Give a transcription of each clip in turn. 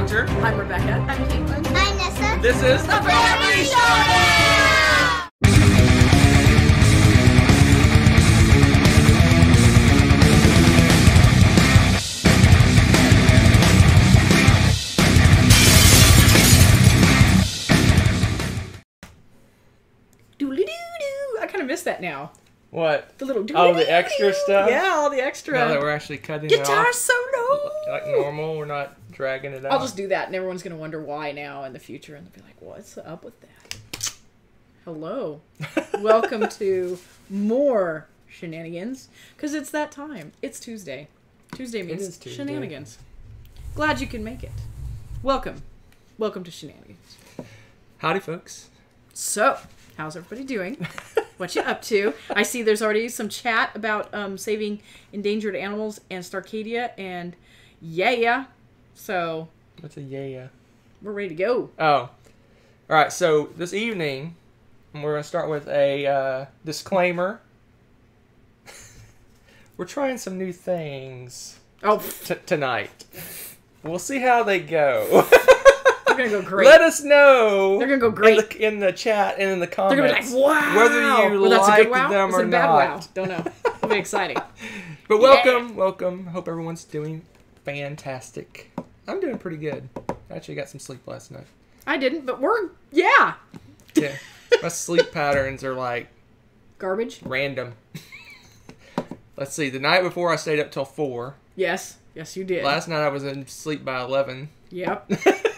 Hunter. I'm Rebecca. I'm Caitlin. Hi, Nessa. This is the Family Doodly-doo-doo. I kind of miss that now. What? The little Oh, the extra stuff? Yeah, all the extra. Now that we're actually cutting it Guitar off solo. like normal, we're not dragging it out. I'll just do that, and everyone's gonna wonder why now in the future, and they'll be like, "What's up with that?" Hello, welcome to more shenanigans, because it's that time. It's Tuesday. Tuesday means Tuesday. shenanigans. Glad you can make it. Welcome, welcome to shenanigans. Howdy, folks. So, how's everybody doing? What you up to? I see there's already some chat about um, saving endangered animals and Starcadia, and yeah, yeah. So What's a yeah, yeah? we're ready to go. Oh. All right, so this evening, we're going to start with a uh, disclaimer. we're trying some new things Oh, pff, t- tonight. We'll see how they go. they're gonna go great. Let us know. They're gonna go in great. the, in the chat and in the They're comments. gonna be like, wow. Whether you Well, that's a like good wow. them Is or a bad not. wow? Don't know. It'll be exciting. But welcome, welcome. Hope everyone's doing fantastic. I'm doing pretty good. I actually got some sleep last night. I didn't, but we're yeah. Yeah. My sleep patterns are like Garbage. random. Let's see. The night before I stayed up till four. Yes, yes, you did. Last night I was in sleep by eleven. Yep.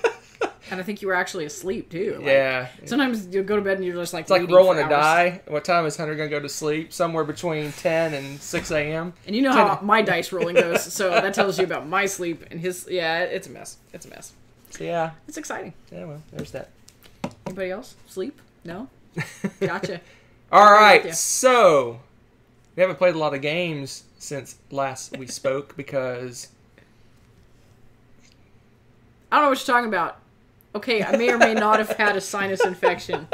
and I think you were actually asleep too. Like, yeah. Sometimes you go to bed and you're just like It's like rolling a die. What time is Hunter gonna go to sleep? Somewhere between ten and six a.m. And you know how my dice rolling goes, so that tells you about my sleep and his. Yeah, it's a mess. It's a mess. So yeah. It's exciting. Yeah. Well, there's that. Anybody else sleep? No. Gotcha. All right. So we haven't played a lot of games since last we spoke because I don't know what you're talking about. Okay, I may or may not have had a sinus infection.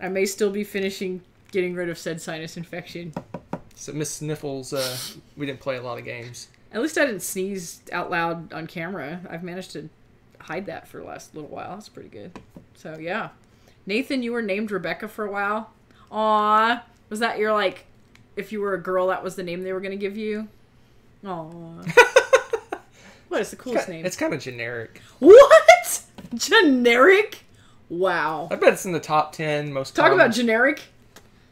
I may still be finishing getting rid of said sinus infection. so Miss Sniffles, uh, we didn't play a lot of games. At least I didn't sneeze out loud on camera. I've managed to hide that for the last little while. That's pretty good. So yeah, Nathan, you were named Rebecca for a while. Aw, was that your like? If you were a girl, that was the name they were gonna give you. Aw, what is the coolest name? It's kind of generic. What? Generic? Wow. I bet it's in the top ten most. Talk common- about generic.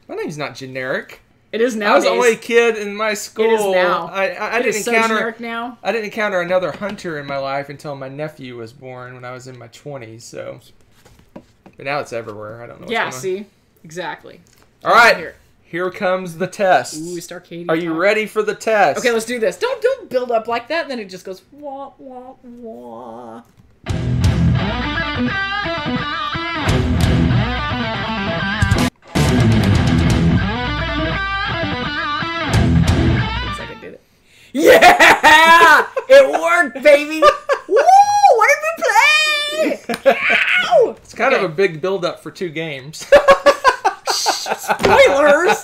My name's not generic. It is now. I was the only kid in my school. It is now. I, I, I didn't is so encounter. generic now. I didn't encounter another hunter in my life until my nephew was born when I was in my twenties. So, but now it's everywhere. I don't know. What's Yeah. going on. See. Exactly. All right. Here. Here comes the test. Ooh, Starcade. Are you ready for the test? Okay, let's do this. Don't don't build up like that. Then it just goes wah wah wah. Yeah, it worked, baby. Woo! What did we play? Ow! It's kind Okay. of a big build up for two games. Spoilers.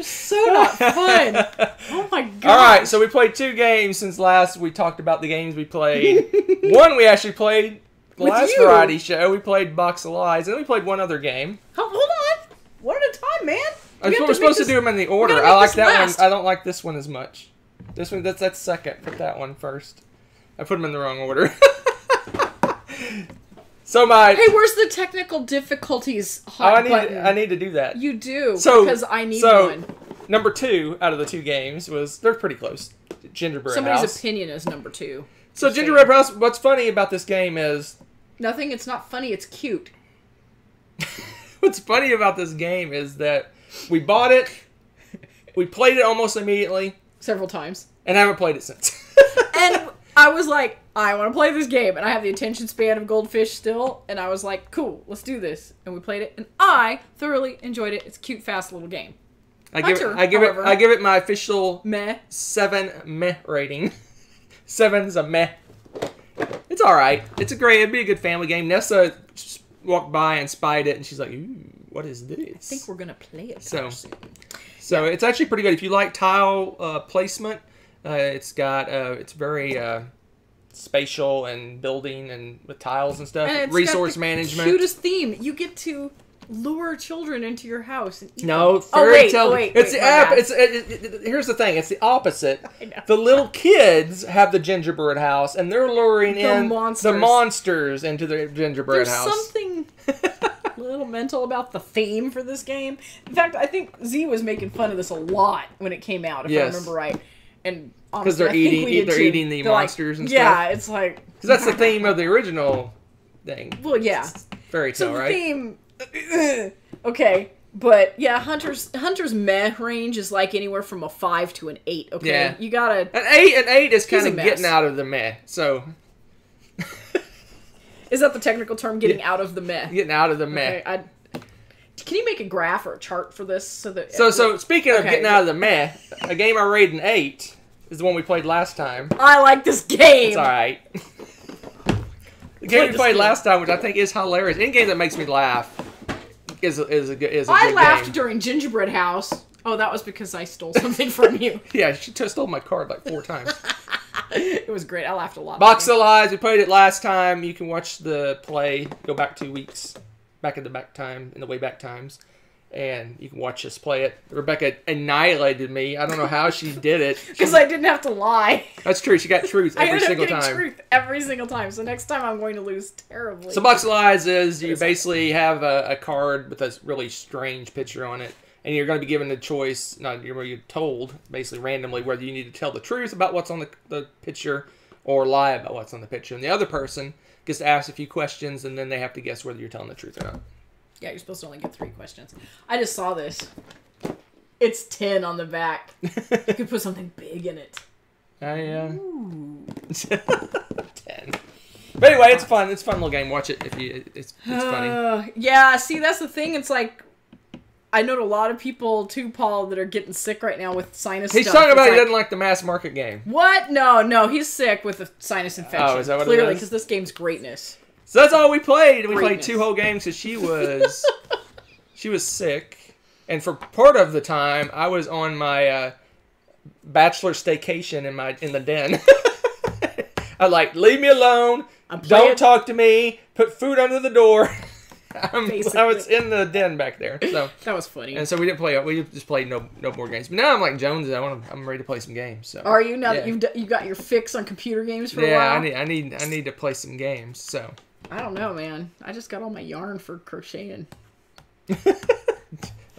so not fun. Oh my god. All right, so we played two games since last we talked about the games we played. one we actually played the With last you. variety show. We played Box of Lies, and then we played one other game. Ho- hold on. One at a time, man. We have we're supposed this- to do them in the order. I like that last. one. I don't like this one as much. This one that's that's second. Put that one first. I put them in the wrong order. so my Hey, where's the technical difficulties oh, hot I need button? I need to do that. You do So- because I need so- one. Number two out of the two games was they're pretty close. Gingerbread Somebody's House. opinion is number two. So Gingerbread House. What's funny about this game is Nothing. It's not funny. It's cute. what's funny about this game is that we bought it, we played it almost immediately, Several times. and I haven't played it since. And I was like, I want to play this game, and I have the attention span of goldfish still. And I was like, cool, let's do this. And we played it, and I thoroughly enjoyed it. It's a cute, fast little game. I give it, I give however- it, I give it my official Meh. seven meh rating. Seven's a meh. It's all right. It's a great. It'd be a good family game. Nessa just walked by and spied it, and she's like, "Ooh, what is this?" I think we're gonna play it So- soon. So it's actually pretty good. If you like tile uh, placement, uh, it's got uh, it's very uh, spatial and building and with tiles and stuff. And it's got Resource the management. Cutest theme. You get to lure children into your house and eat No, them. fairy oh, wait, tale. wait, it's wait, the app. It's it, it, it- here's the thing. It's the opposite. I know. The little kids have the gingerbread house, and they're luring The in monsters. the monsters into the gingerbread There's house. something a little mental about the theme for this game. In fact, I think Zee was making fun of this a lot when it came out, if Yes. I remember right. And 'Cause honestly, they're I eating- we did they're too. eating the They're like- monsters and stuff. yeah, it's like Because that's the theme of the original thing. well, yeah. Fairy So tale, the right? theme, okay, but yeah, Hunter's Hunter's meh range is like anywhere from a five to an eight. Okay, Yeah. you gotta. An eight, an eight is kind of getting out of the meh. So Is that the technical term? Getting out of the meh. getting out of the meh. Okay, I, can you make a graph or a chart for this so that So, so speaking of Okay. getting out of the meh, a game I rated an eight is the one we played last time. I like this game. It's all right. the game we played game. last time, which I think is hilarious, any game that makes me laugh is a, is a good is a I laughed game. during Gingerbread House. Oh, that was because I stole something from you. Yeah, she stole my card like four times. It was great. I laughed a lot. Box of Lies, we played it last time. You can watch the play, go back two weeks, back in the back time, in the way back times, and you can watch us play it. Rebecca annihilated me. I don't know how she did it. because I didn't have to lie. That's true. She got truth I every ended up single getting time. truth every single time. So next time I'm going to lose terribly. So Box of Lies is you basically have a, a card with a really strange picture on it, and you're going to be given the choice. Not you're, you're told basically randomly whether you need to tell the truth about what's on the, the picture or lie about what's on the picture, and the other person gets to ask a few questions, and then they have to guess whether you're telling the truth or not. Yeah, you're supposed to only get three questions. I just saw this. It's ten on the back. You could put something big in it. I uh, ten. But anyway, it's fun. It's a fun little game. Watch it if you. It's it's funny. Uh, yeah, see, that's the thing. It's like I know a lot of people too, Paul, that are getting sick right now with sinus. He's stuff. talking about he like, doesn't like the mass market game. What? No, no, he's sick with a sinus infection. Oh, is that what it Clearly, is? because this game's greatness. So that's all we played. We played two whole games because she was she was sick, and for part of the time I was on my uh, bachelor staycation in my in the den. I like leave me alone. I'm Don't talk to me. Put food under the door. I'm, I was in the den back there. So That was funny. and so we didn't play. We just played no no more games. But now I'm like Jones. I want. to I'm ready to play some games. So Are you now that you've d- you got your fix on computer games for a while? Yeah. I need I need I need to play some games. So I don't know, man. I just got all my yarn for crocheting. well,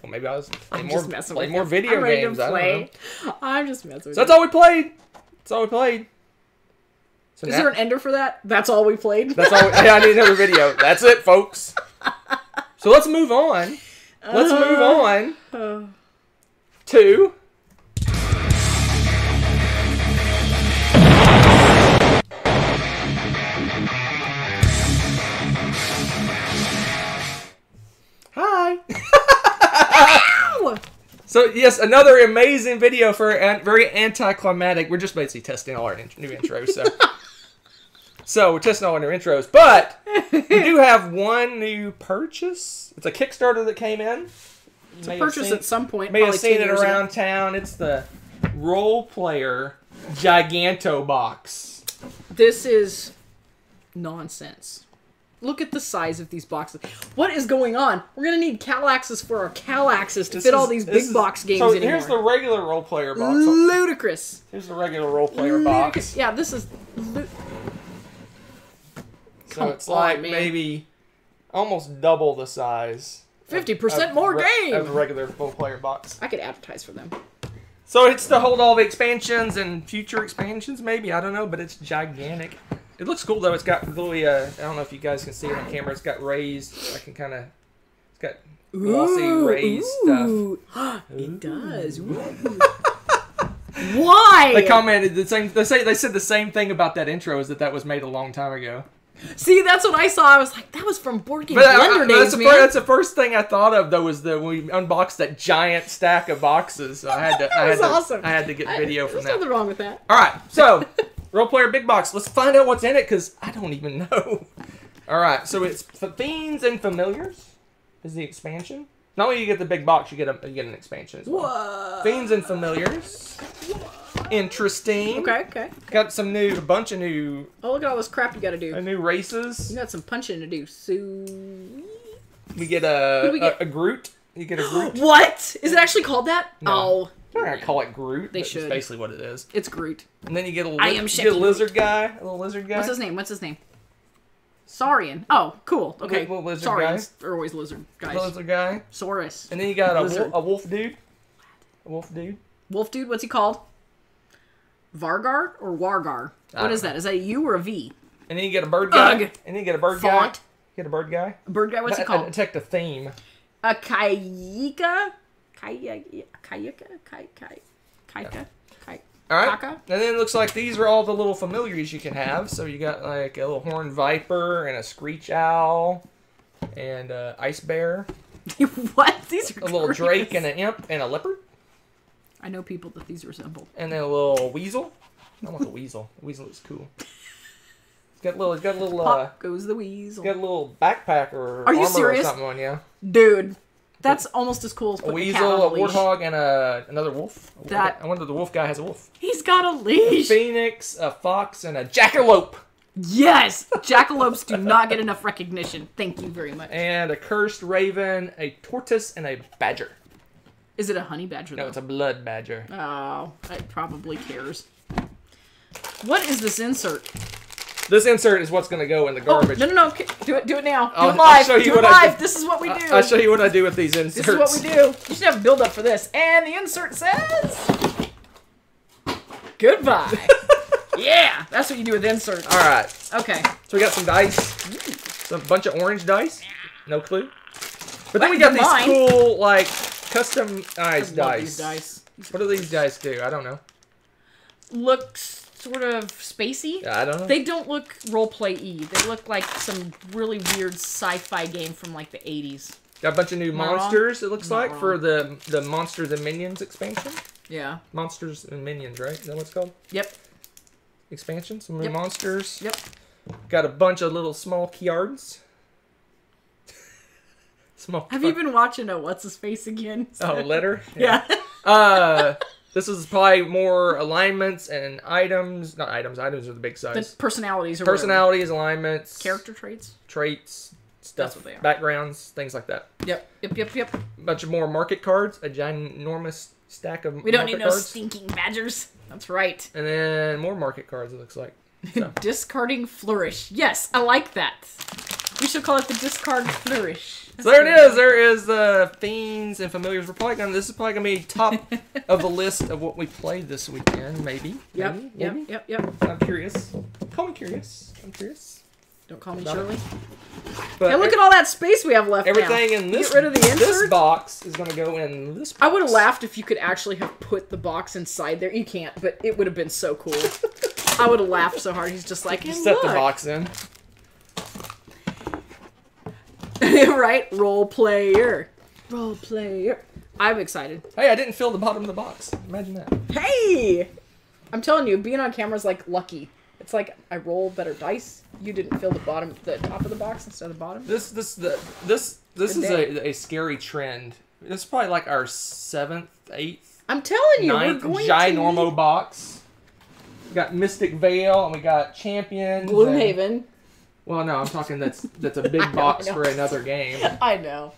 maybe I was play I'm more just messing play with more you. video I'm ready games. To I don't know. I'm just messing with So that's you. all we played. That's all we played. So Is now- there an ender for that? That's all we played. that's all. We, I need another video. That's it, folks. So let's move on. Let's move on Uh, to. So yes, another amazing video for an very anticlimactic. We're just basically testing all our in- new intros. So, so we're testing all our new intros, but we do have one new purchase. It's a Kickstarter that came in. It's a Purchase at some point. May have seen it years ago. around town. It's the Roll Player Giganto Box. This is nonsense. Look at the size of these boxes. What is going on? We're gonna need Kallaxes for our Kallaxes to This fit all these big is- box games So anymore. here's the regular Roll Player box. ludicrous. Here's the regular Roll Player Ludicrous. box. Yeah, this is. So Come it's on, like man. maybe almost double the size. 50% more re- game. Of the regular full player box. I could advertise for them. So it's to hold all the expansions and future expansions, maybe I don't know, but it's gigantic. It looks cool though. It's got really, uh, I don't know if you guys can see it on camera. It's got raised. I can kind of. It's got glossy raised stuff. ooh. it does. Why? They commented the same. They say they said the same thing about that intro. Is that that was made a long time ago. See, that's what I saw. I was like, that was from Board Game But I- I- Blender that's, days, the man. first, that's the first thing I thought of though was the when we unboxed that giant stack of boxes. So I had to. I had was to, awesome. I had to get I- video from that. There's that. nothing wrong with that. All right, so roll player big box. Let's find out what's in it because I don't even know. All right, so it's fiends and familiars is the expansion. Not only you get the big box, you get a you get an expansion as well. Whoa. Fiends and familiars. interesting. Okay, okay. Got some new, a bunch of new, Oh, look at all this crap you got to do. new races. You got some punching to do. So, We get a we get? A, a Groot. You get a Groot. what is it actually called? That? No. Oh, We're gonna call it Groot. They should. It's basically what it is. it's Groot. And then you get a, li- I am you get a lizard guy, a little lizard guy. What's his name? What's his name? Saurian. Oh, cool. Okay. What, lizard Saurians are always lizard guys. Lizard guy. Saurus. And then you got a, wolf, a wolf dude. A wolf dude. Wolf dude, what's he called? Vargar or Wargar? I What is that? Is that a U or a V? And then you get a bird guy. Ugh. And then you get a bird Font. guy. Get a bird guy. A bird guy, what's he called? detect a theme. A Kayika? Kayika? Kayika? Kai Kai Kaika? Kai All right. Kaka? And then it looks like these are all the little familiars you can have. So you got like a little horned viper and a screech owl and a ice bear, what? These are a little gross. drake and an imp and a leopard, I know people that these resemble. and then a little weasel. I want the weasel. The weasel looks cool. It's got a little. It's got a little. Uh, goes the weasel. got a little backpack or Are you serious? or something on you. Dude, that's almost as cool as A weasel, a a warthog, and a another wolf. That- I wonder if the wolf guy has a wolf. He's got a leash. A phoenix, a fox, and a jackalope, Yes, jackalopes do not get enough recognition. Thank you very much. and a cursed raven, a tortoise, and a badger. Is it a honey badger? No, though? it's a blood badger. Oh, it probably cares. What is this insert? This insert is what's going to go in the Oh, garbage. no, no, no! okay, Do it, do it now. Do I'll- it live. show you do it what live. do. This is what we do. I- I'll show you what I do with these inserts. This is what we do. You should have a build up for this. And the insert says, "Goodbye." yeah, that's what you do with inserts. All right, Okay. so we got some dice, some bunch of orange dice. No clue. But then Well, we got these mine. cool, like, customized dice. dice. What do these dice do? I don't know. Looks sort of spacey. I don't know. They don't look role play y. They look like some really weird sci-fi game from like the 80s. Got a bunch of new Am I wrong? monsters. It looks Not like for the the Monsters and Minions expansion. Yeah. Monsters and Minions, right? Is that what it's called? Yep. Expansion. Some new Yep. monsters. Yep. Got a bunch of little small keyards. small. Have you been watching a what's his face again? Oh, letter. yeah. Uh, this is probably more alignments and items. Not items. Items are the big the size. personalities or whatever. Personalities, alignments, character traits. traits, stuff, That's what they are. backgrounds, things like that. Yep. Yep. Yep. Yep. A bunch of more market cards. A ginormous stack of We don't need no cards. stinking badgers. That's right. And then more market cards. It looks like. So. Discarding flourish. Yes, I like that. We should call it the discard flourish. So there it is. There is the fiends and familiars. We're probably gonna. This is probably gonna be top of the list of what we played this weekend. Maybe. Yep. Maybe. Yep. Maybe. Yep. Yep. I'm curious. Call me curious. I'm curious. Don't call me. Shirley. But Hey, look at all that space we have left. now. everything in this. Get rid of the This box is gonna go in this. Box. I would have laughed if you could actually have put the box inside there. You can't, but it would have been so cool. I would have laughed so hard. He's just like, "And set the box in. right? Roll player. Roll player. I'm excited. Hey, I didn't fill the bottom of the box. Imagine that. Hey! I'm telling you, being on camera is like lucky. It's like I roll better dice. You didn't fill the bottom, the top of the box instead of the bottom. This this the this this Good is a, a scary trend. This is probably like our seventh, eighth, I'm telling you, ninth we're going ginormo to box. We got Mystic Vale and we got Champions. and- Gloomhaven. Well, no, I'm talking that's that's a big I box for another game. I know.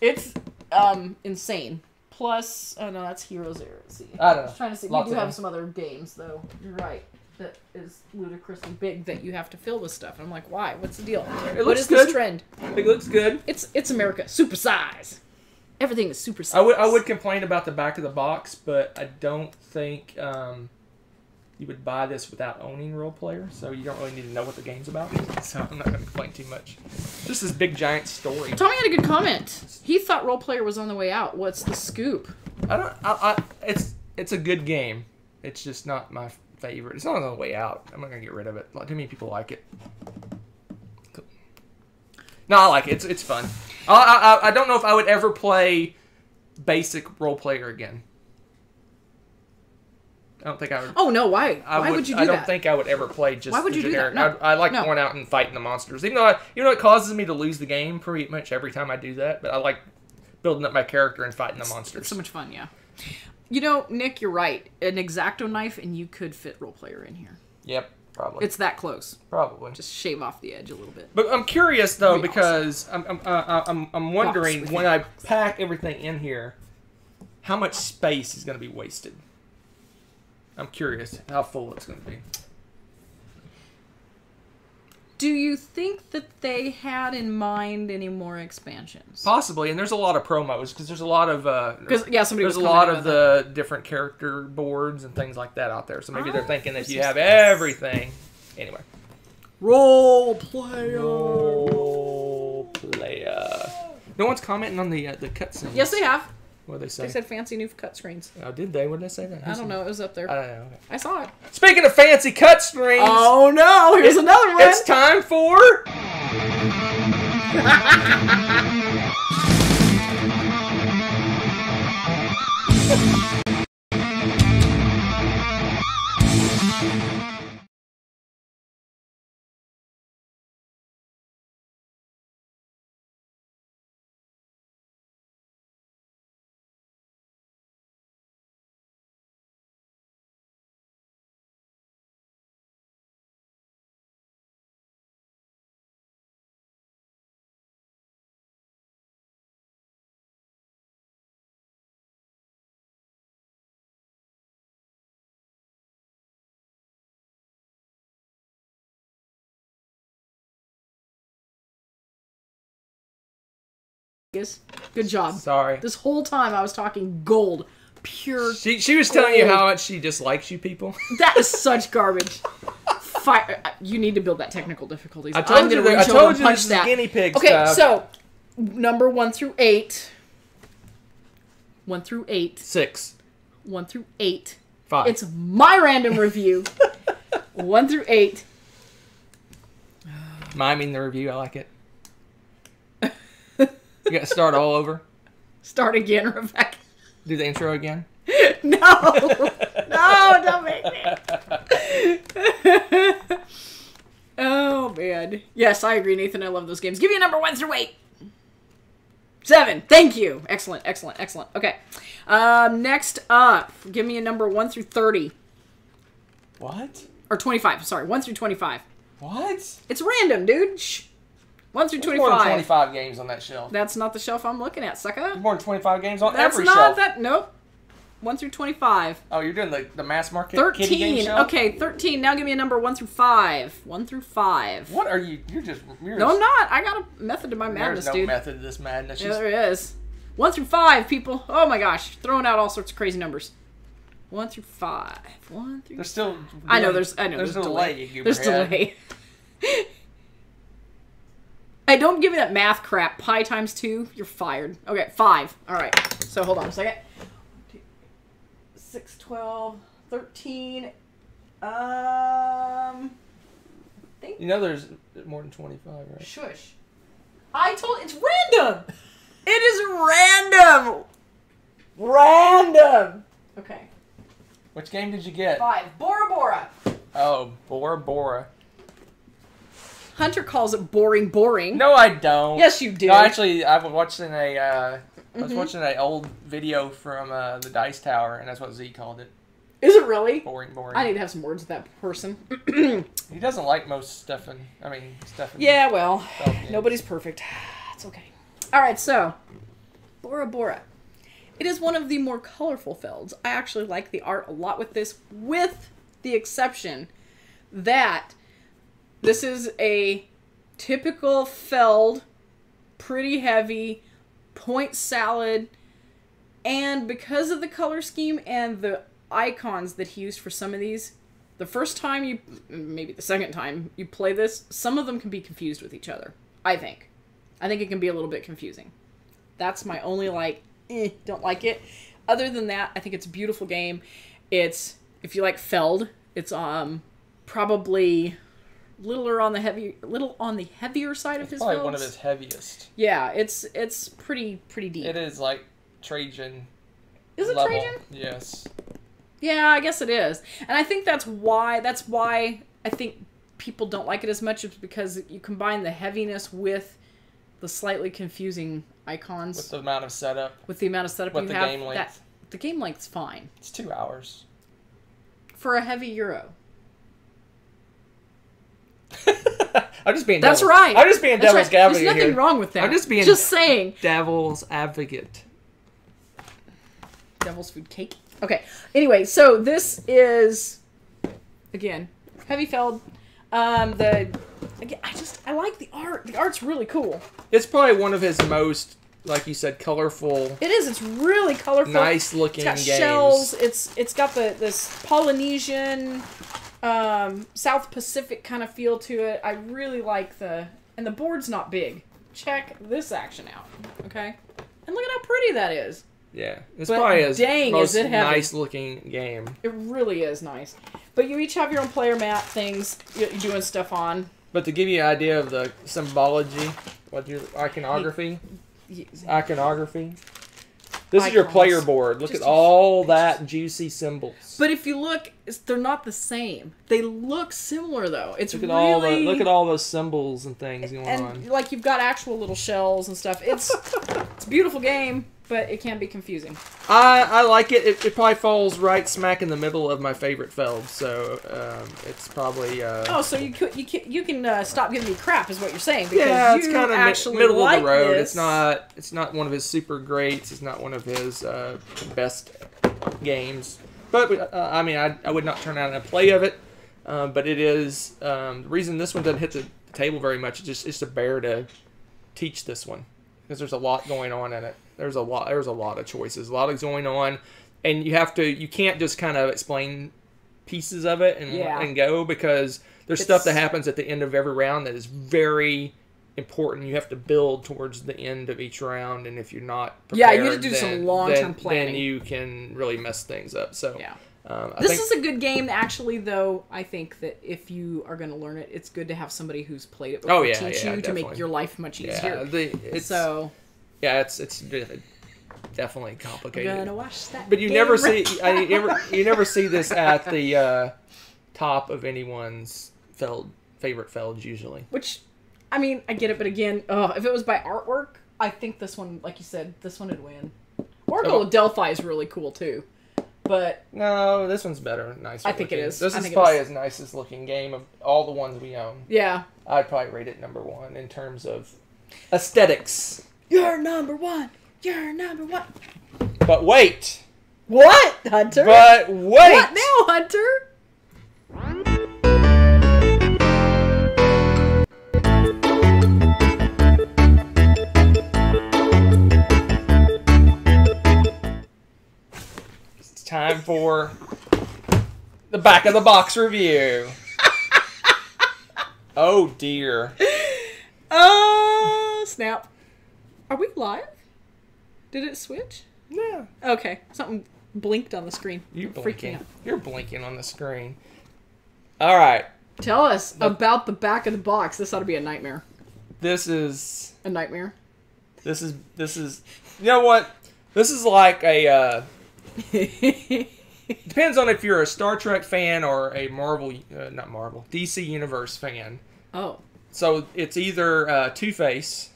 It's um insane. Plus, oh no, that's Heroes. See. I don't know. I'm trying to see. Lots we do have them. some other games though. You're right. That is ludicrously big that you have to fill with stuff. And I'm like, why? What's the deal? what looks is this good. trend? It looks good. It's it's America. Super size. Everything is super size. I would I would complain about the back of the box, but I don't think um, you would buy this without owning Roll Player, so you don't really need to know what the game's about. So I'm not going to complain too much. Just this big giant story. Tommy had a good comment. He thought roll player was on the way out. What's the scoop? I don't. I, I it's it's a good game. It's just not my favorite. It's not on the way out. I'm not gonna get rid of it. Too many people like it. Cool. No, I like it. It's it's fun. I, I I don't know if I would ever play basic roll player again. I don't think I would. Oh no, why? I why would, you do I don't that? think I would ever play just Why would the you do that? No. I, I like No. going out and fighting the monsters, even though I, even though it causes me to lose the game pretty much every time I do that. But I like building up my character and fighting the monsters. It's so much fun, yeah. You know, Nick, you're right. An exacto knife, and you could fit roll player in here. Yep, probably. It's that close. probably. Just shave off the edge a little bit. But I'm curious though Be because I'm I'm, uh, I'm I'm wondering when. I pack everything in here, how much space is going to be wasted. I'm curious how full it's going to be. Do you think that they had in mind any more expansions? Possibly, and there's a lot of promos because there's a lot of uh, Because yeah, somebody there's a lot of about the different character boards and things like that out there. So maybe they're Ah, thinking if you have is- everything, anyway. that. roll player. Roll player. No one's commenting on the uh, the cutscenes. Yes, they have. What they say? They said fancy new cut screens. oh, did they? What did they say? That? I don't know. It was up there. I don't know. Okay. I saw it. Speaking of fancy cut screens, Oh no! Here's another one. it's time for. Yes. Good job. Sorry. This whole time I was talking gold, pure. She, she was telling you how much she dislikes you people. That is such garbage. Fire. Uh, you need to build that technical difficulties. I told I'm you that- I told you punch this that. guinea pig Okay, stuff. so number one through eight. One through eight. Six, One through eight. five. It's my random review. one through eight. miming the review. I like it. You got to start all over. Start again, Rebecca. Do the intro again. No, no, don't make me. oh man, yes, I agree, Nathan. I love those games. Give me a number one through eight. Seven. Thank you. Excellent, excellent, excellent. Okay. Um, next up, give me a number one through thirty What? or twenty-five. Sorry, one through twenty-five. What? It's random, dude. Shh. One through There's more than twenty-five. 25 games on that shelf. That's not the shelf I'm looking at, sucker. More than 25 games on That's every shelf. That's not that. Nope. One through twenty-five. Oh, you're doing the, the mass market 13. Okay, 13. Now give me a number 1 through 5. 1 through 5. What are you? You're just. You're No, just, I'm not. I got a method to my madness, There's no dude. method to this madness. Yeah, there is. 1 through 5, people. Oh my gosh. Throwing out all sorts of crazy numbers. 1 through 5. 1 through There's still. I know there's I know There's, there's, a delay. delay. There's delay. Hey, don't give me that math crap. Pi times 2, you're fired. Okay, 5. All right. So hold on a second. 6, 12, 13. Um. Think You know there's more than 25, right? Shush. I told it's random. It is random. Random. Okay. Which game did you get? Five. Bora Bora. Oh, Bora Bora. Hunter calls it boring, boring. No, I don't. Yes, you do. No, actually, I was watching a. Uh, I was Mhm. watching an old video from uh, the Dice Tower, and that's what Zee called it. Is it really? Boring, boring. I need to have some words with that person. He doesn't like most Stefan. I mean, Stefan. yeah, well, nobody's perfect. It's okay. All right, so Bora Bora. It is one of the more colorful felds. I actually like the art a lot with this, with the exception that this is a typical feld, pretty heavy, point salad, and because of the color scheme and the icons that he used for some of these, the first time you, maybe the second time you play this, some of them can be confused with each other. I think. I think it can be a little bit confusing. That's my only like, eh, don't like it. Other than that, I think it's a beautiful game. It's if you like Feld, it's um probably littler on the heavy, little on the heavier side of his. Probably one of his heaviest. Yeah, it's it's pretty pretty deep. It is like Trajan. Is it level. Trajan? Yes. Yeah, I guess it is. And I think that's why that's why I think people don't like it as much is because you combine the heaviness with the slightly confusing icons With the amount of setup. with the amount of setup with you the have. game That length. The game length's fine It's two hours. for a heavy euro. I'm just being. That's devil's- right. I'm just being That's devil's right. advocate There's nothing here. wrong with that. I'm just being- just saying. Devil's advocate. Devil's food cake. Okay. Anyway, so this is again heavy feld. Um, the again, I just I like the art. The art's really cool. It's probably one of his most, like you said, colorful, It is. It's really colorful. nice looking It's got games. shells. It's it's got the this Polynesian, um, South Pacific kind of feel to it. I really like the and the board's not big. Check this action out. Okay, and look at how pretty that is. Yeah, it's But probably his dang, is most it heavy. nice looking game. It really is nice. But you each have your own player mat things you're doing stuff on. But to give you an idea of the symbology, what your iconography, iconography. This is your player board. Look Just at all that juicy symbols. But if you look, it's, they're not the same. They look similar though. It's look at really all the look at all those symbols and things going and on. like you've got actual little shells and stuff. It's it's a beautiful game, but it can be confusing. I I like it. it. It probably falls right smack in the middle of my favorite Feld, so um, it's probably uh, Oh, so you could you can you can uh, stop giving me crap is what you're saying because yeah, it's kind of actually middle like of the road. This. It's not it's not one of his super greats. It's not one of his uh, best games. But uh, I mean, I, I would not turn out a play of it. Um, but it is um, the reason this one doesn't hit the table very much. It's just it's a bear to teach this one because there's a lot going on in it. There's a lot. There's a lot of choices. A lot is going on, and you have to. You can't just kind of explain pieces of it and Yeah. and go because there's stuff that happens at the end of every round that is very important. You have to build towards the end of each round, and if you're not Yeah, you have to do some long-term then- planning. Then you can really mess things up. So Yeah. um, I This think is a good game, actually. Though I think that if you are going to learn it, it's good to have somebody who's played it before Oh, yeah, teach yeah, you to make your life much yeah, easier. the, it's so yeah, it's it's definitely I'm complicated. gonna watch that. But you never see I, you, never, you never see this at the uh, top of anyone's feld favorite felds usually. Which, I mean, I get it, but again, if it was by artwork, I think this one, like you said, this one would win. Oracle Oh. of Delphi is really cool too, but No, this one's better, nicer. I think it is. This I is probably is. nicest looking game of all the ones we own. yeah, I'd probably rate it number one in terms of aesthetics. You're number one. You're number one. But wait, What, Hunter? but wait. what now, Hunter? It's time for the back of the box review. oh dear. Oh snap! Are we live? Did it switch? Yeah. Okay, something blinked on the screen. You I'm freaking blinking. You're blinking on the screen. All right. Tell us about the back of the box. This ought to be a nightmare. This is A nightmare. this is this is you know what? This is like a uh depends on if you're a Star Trek fan or a Marvel uh, not Marvel, DC Universe fan. oh, So it's either uh, Two Face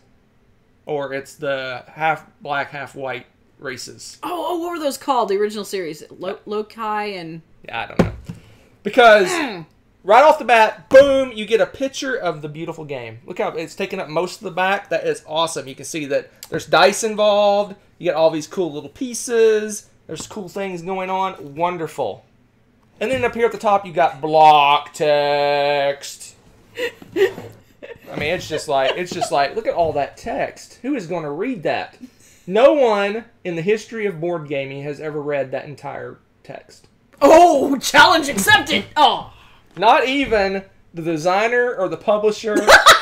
or it's the half black, half white races. oh, oh! What were those called? The original series, Lo- and Yeah, I don't know. Because right off the bat, boom, you get a picture of the beautiful game. Look how it's taking up most of the back. That is awesome. You can see that there's dice involved. You get all these cool little pieces. There's cool things going on. Wonderful. And then up here at the top, you got block text. I mean, it's just like it's just like look at all that text. Who is going to read that? No one in the history of board gaming has ever read that entire text. oh, challenge accepted. Oh, Not even the designer or the publisher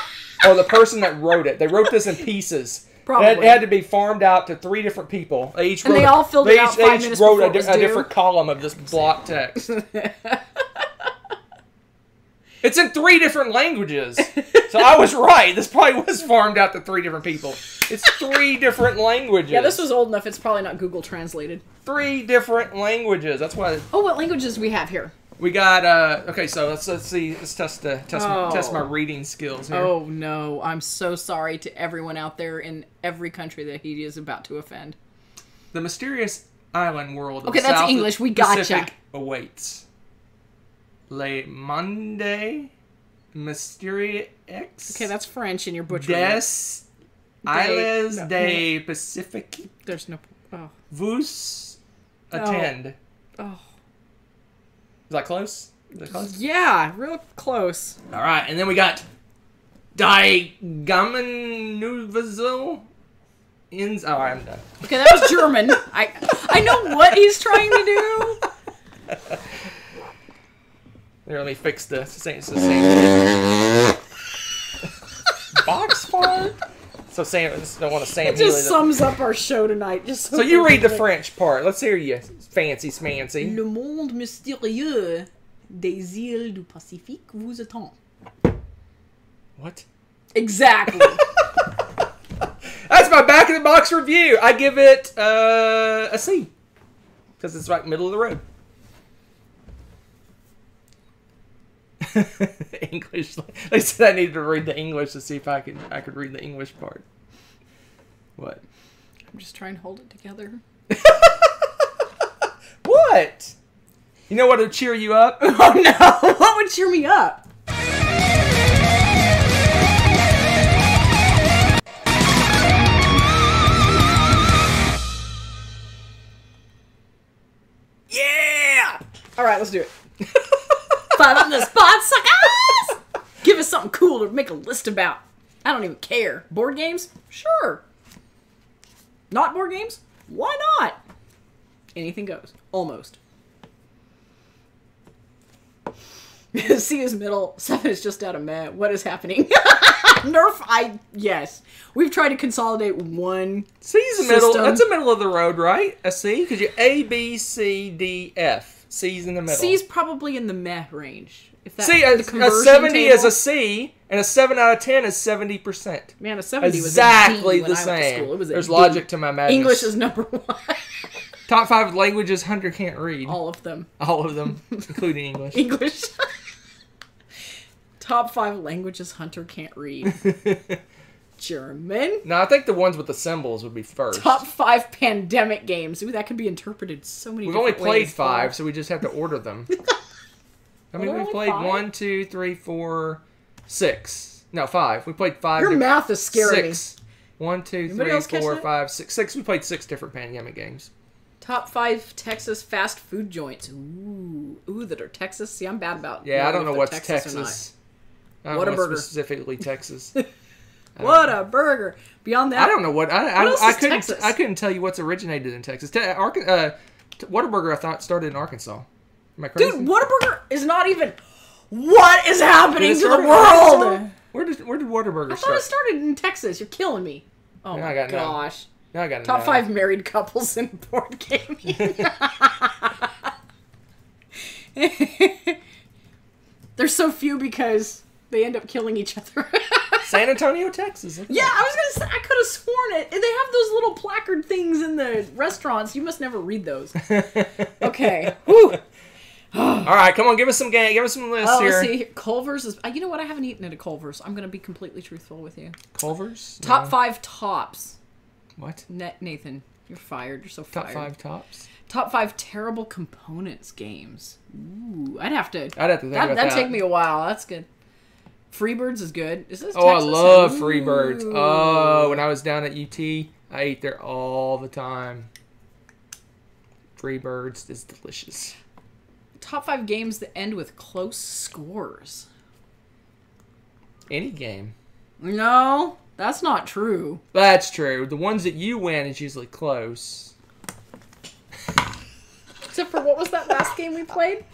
or the person that wrote it. They wrote this in pieces. Probably. It had to be farmed out to three different people. They each And wrote they a- all filled they it each, out they five each minutes wrote a, it a different column of this block text. It's in three different languages. So I was right. This probably was farmed out to three different people. It's three different languages. yeah, this was old enough. It's probably not Google translated. three different languages. That's why Oh, what languages do we have here? we got. uh Okay, so let's let's see. Let's test uh, test my, Oh. test my reading skills here. Oh no, I'm so sorry to everyone out there in every country that he is about to offend. The mysterious island world. of Okay, that's South English, we gotcha. Pacific awaits. Le Monde Mysterie X. Okay, that's French, and you're butchering. Des it. Isles no. des Pacifique There's no. Oh. vous attend. Oh. oh. Is that close? Is that close? Yeah, real close. All right, and then we got Die Gamenuvazel ins. Oh, I'm done. Okay, that was German. I I know what he's trying to do. Here, let me fix the same. It's the same. Box fart. So Sam, don't want to Sam It just Healy. sums up our show tonight. Just So you read the French part. Let's hear you, fancy smancy. Le monde mystérieux des îles du Pacifique vous attend. What? Exactly. That's my back of the box review. I give it uh, a C because it's right middle of the road. English. They said I needed to read the English to see if I could I could read the English part. What? I'm just trying to hold it together. What? You know what would cheer you up? Oh no! What would cheer me up? yeah! All right, let's do it. Five on the spot, suckers! Ah! Give us something cool to make a list about. I don't even care. Board games? Sure. Not board games? Why not? Anything goes. Almost. C is middle. Seven is just out of meh. What is happening? Nerf, I yes. We've tried to consolidate one. C's is middle. That's the middle of the road, right? A C? Because you A, B, C, D, F. C's in the middle. C's probably in the meh range. If that, See, a, a conversion 70 is a C, and a 7 out of 10 is 70%. man. A seventy Exactly was a D the when I went to same. It was a There's D. logic to my madness. English is number one. Top five languages Hunter can't read. All of them. All of them, including English. English. Top five languages Hunter can't read. German. no, I think the ones with the symbols would be first. Top five pandemic games. Ooh, that could be interpreted so many. We've only played ways. five, so we just have to order them. I mean, we played five. one, two, three, four, six. No, five. We played five. Your math is scaring me. six. One, two, Anybody three, else catch four, that? five, six. Six. We played six different pandemic games. Top five Texas fast food joints. Ooh, ooh, that are Texas. See, I'm bad about. Yeah, I don't know what's Texas. or not. I don't What a know burger. Specifically Texas. What a burger! Beyond that, I don't know what I I, else I is couldn't Texas? I couldn't tell you what's originated in Texas. Te- Arkan- uh, Whataburger I thought started in Arkansas. Am I crazy? Dude, Whataburger is not even. What is happening to the world? Where did where did Whataburger I thought it start? started in Texas. You're killing me. Oh Yeah, my I got gosh. Now I got Top five married couples in board gaming. There's so few because they end up killing each other. San Antonio, Texas. yeah, I was gonna say I could have sworn it. They have those little placard things in the restaurants. You must never read those. Okay. Whew. All right, come on, give us some game. Give us some lists Oh, here. see. Culver's is. uh, You know what? I haven't eaten at a Culver's. I'm gonna be completely truthful with you. Culver's. Top No. five tops. What? Net Nathan, you're fired. You're so fired. Top five tops. Top five terrible components games. Ooh, I'd have to. I'd have to think that, that. take me a while. That's good. Freebirds is good. Is this? Oh, Texas? I love Ooh. Freebirds. Oh, when I was down at UT, I ate there all the time. Freebirds is delicious. Top five games that end with close scores. Any game. No, that's not true. That's true. The ones that you win is usually close. Except for what was that last game we played?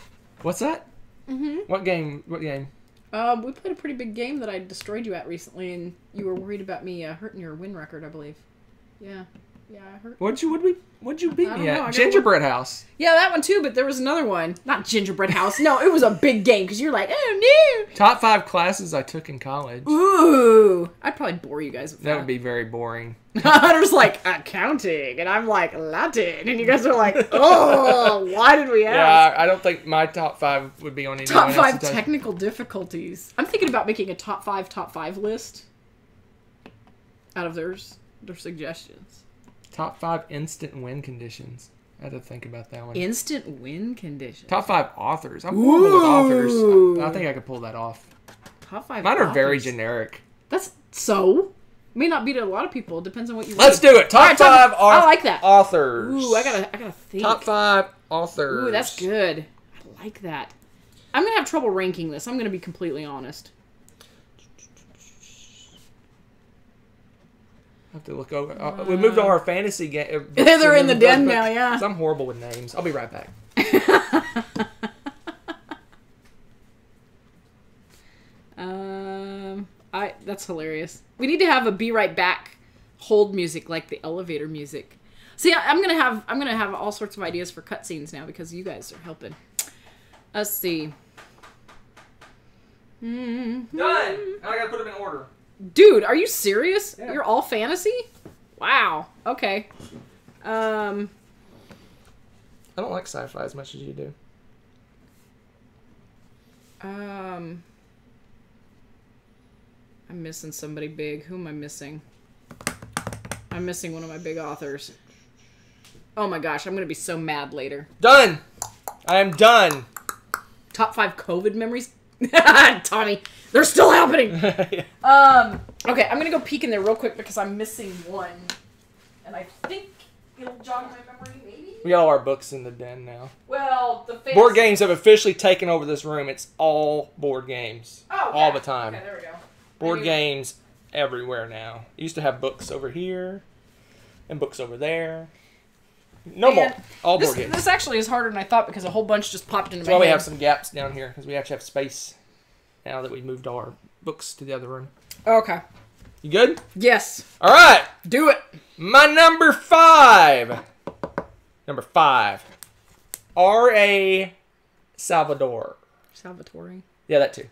What's that? Mm-hmm. What game? What game? Um, we played a pretty big game that I destroyed you at recently, and you were worried about me uh, hurting your win record, I believe. Yeah, yeah, I hurt. What'd you? What'd we? What'd you beat me know, at? Gingerbread House. Yeah, that one too. But there was another one, not Gingerbread House. No, it was a big game because you're like, oh new. Top five classes I took in college. Ooh, I'd probably bore you guys with that. That would be very boring. Hunter's like accounting, and I'm like Latin, and you guys are like, oh, why did we ask? Yeah, I don't think my top five would be on any Top five technical difficulties. I'm thinking about making a top five, top five list out of theirs, their suggestions. Top five instant win conditions. I had to think about that one. Instant win conditions. Top five authors. I'm horrible with authors. I, I think I could pull that off. Top five. Mine are very generic. That's so. May not be to a lot of people. It depends on what you. Let's read. do it. Top five top-. I like that. Authors. Ooh, I gotta, I gotta think. Top five authors. Ooh, that's good. I like that. I'm gonna have trouble ranking this. I'm gonna be completely honest. Have to look over. Uh, we moved all our fantasy game. They're in the den now, yeah. I'm horrible with names. I'll be right back. Um, I that's hilarious. We need to have a be right back hold music like the elevator music. See, I- I'm gonna have I'm gonna have all sorts of ideas for cutscenes now because you guys are helping. Let's see, Done. I gotta put them in order. Dude. Are you serious? Yeah. You're all fantasy? Wow. Okay. Um. I don't like sci-fi as much as you do. Um. I'm missing somebody big. Who am I missing? I'm missing one of my big authors. Oh my gosh, I'm gonna be so mad later. Done. I am done. Top five COVID memories. Tommy, they're still happening. Um. Okay, I'm gonna go peek in there real quick because I'm missing one, and I think it'll jog my memory. Maybe. we all our books in the den now. Well, the Board games have officially taken over this room. It's all board games. Oh, all yeah. the time. Okay, there we go. Board Maybe- games everywhere now. used to have books over here and books over there. No Man, more. Uh, all This, board games. this actually is harder than I thought because a whole bunch just popped into That's my why we head. have some gaps down here because we actually have space now that we moved all our books to the other room. Oh, okay. You good? Yes. All right. Do it. My number five. Number five. R.A. Salvador. Salvatore. Yeah, that too.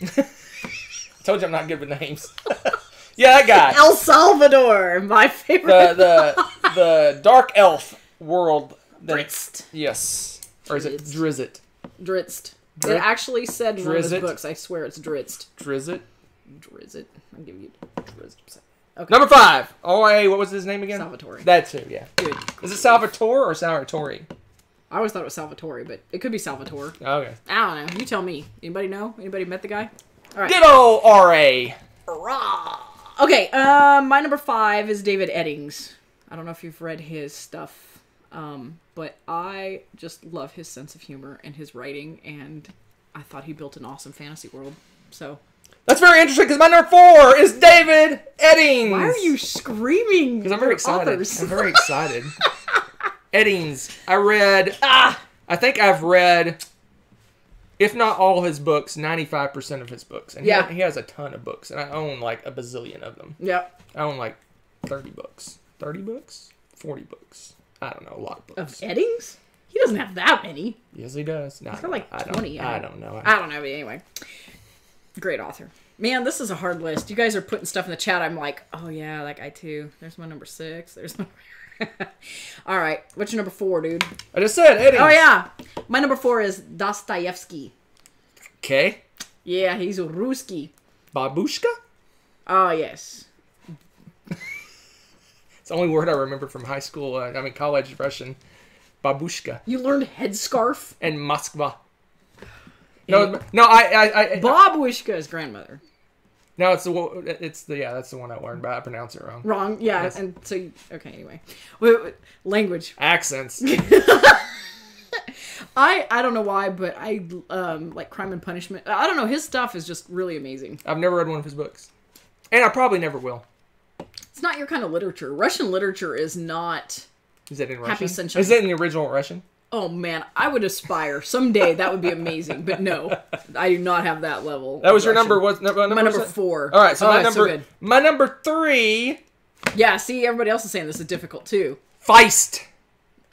I Told you I'm not good with names. yeah, that guy. El Salvador, my favorite. the the the dark elf world. That, Dritzt. yes, or is it Drizzt? Dritzt. Drit- It actually said in one of his Drizzt? books. I swear it's Dritzt. Drizzt. Drizzt. I'll give you Drizzt. Okay. Number five. Oh, hey, what was his name again? Salvatore. That too. Yeah. Good. Is it Salvatore or Salvatore? I always thought it was Salvatore, but it could be Salvatore. Okay. I don't know. You tell me. Anybody know? Anybody met the guy? All right. Old R.A. Hurrah! Okay, um, my number five is David Eddings. I don't know if you've read his stuff, um, but I just love his sense of humor and his writing, and I thought he built an awesome fantasy world. So, That's very interesting because my number four is David Eddings. why are you screaming? Because I'm very excited. authors? I'm very excited. Eddings. I read. ah, I think I've read, if not all his books, 95% of his books. And he- Yeah. he, has a ton of books. And I own like a bazillion of them. yeah, I own like 30 books. 30 books? 40 books. I don't know. A lot of books. of. Eddings. He doesn't have that many. yes, he does. No, I got don't- like I don't- 20, I I don't know. I don't know, but anyway, great author. Man, this is a hard list. You guys are putting stuff in the chat. I'm like, oh yeah, that guy too. There's my number six. There's my. All right, what's your number four, dude? I just said Eddings. Oh yeah, my number four is Dostoevsky. Okay. Yeah, he's a Ruski. Babushka? Oh yes. It's the only word I remember from high school. Uh, I mean, college Russian. Babushka. You learned headscarf. And Moskva. No, no, I, I, I, Babushka's grandmother. No, it's the, it's the, yeah, that's the one I learned, but I pronounce it wrong. Wrong. Yeah, Yes. and so okay. Anyway, wait, wait, language. Accents. I I don't know why, but I um like Crime and Punishment. I don't know. His stuff is just really amazing. I've never read one of his books, and I probably never will. It's not your kind of literature. Russian literature is not. Is it in Russian? Happy Sunshine. Is it in the original Russian? Oh man, I would aspire someday. That would be amazing. But no, I do not have that level. That was your number. What number? My number four. All right, so Oh, my number, good. my number three, Yeah, see, everybody else is saying this is difficult too. Feist.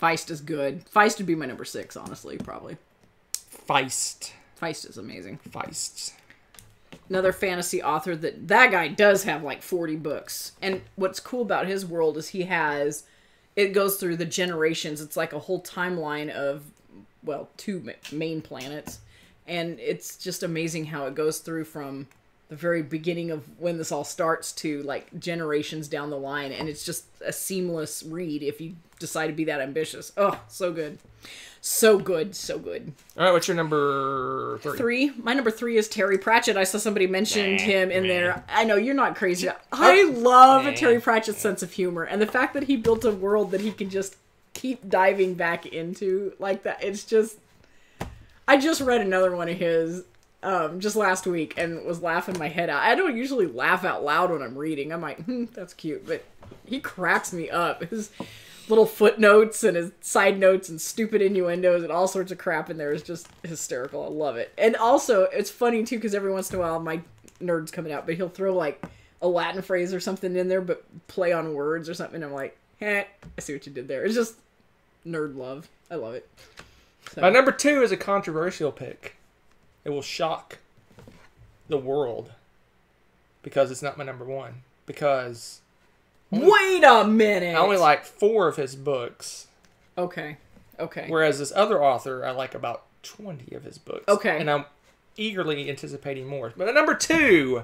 Feist is good. Feist would be my number six, honestly, probably. Feist. Feist is amazing. Feist. Another fantasy author that that guy does have like 40 books. And what's cool about his world is he has it goes through the generations. It's like a whole timeline of well, two main planets. And it's just amazing how it goes through from the very beginning of when this all starts to like generations down the line, and it's just a seamless read if you decide to be that ambitious. Oh, so good, so good, so good. All right, what's your number three? Three. My number three is Terry Pratchett. I saw somebody mentioned him in there. I know you're not crazy. I love Nah. Terry Pratchett's sense of humor and the fact that he built a world that he can just keep diving back into like that. It's just. I just read another one of his um, just last week and was laughing my head out. I don't usually laugh out loud when I'm reading. I'm like, hmm, that's cute, but he cracks me up. His little footnotes and his side notes and stupid innuendos and all sorts of crap in there is just hysterical. I love it. And also, it's funny too because every once in a while my nerd's coming out, but he'll throw like a Latin phrase or something in there, but play on words or something. I'm like, eh, I see what you did there. It's just nerd love. I love it. So, My number two is a controversial pick. It will shock the world because it's not my number one. Because Hmm. wait a minute. I only like four of his books, Okay. Okay. whereas this other author I like about twenty of his books. Okay. and I'm eagerly anticipating more. But at number two,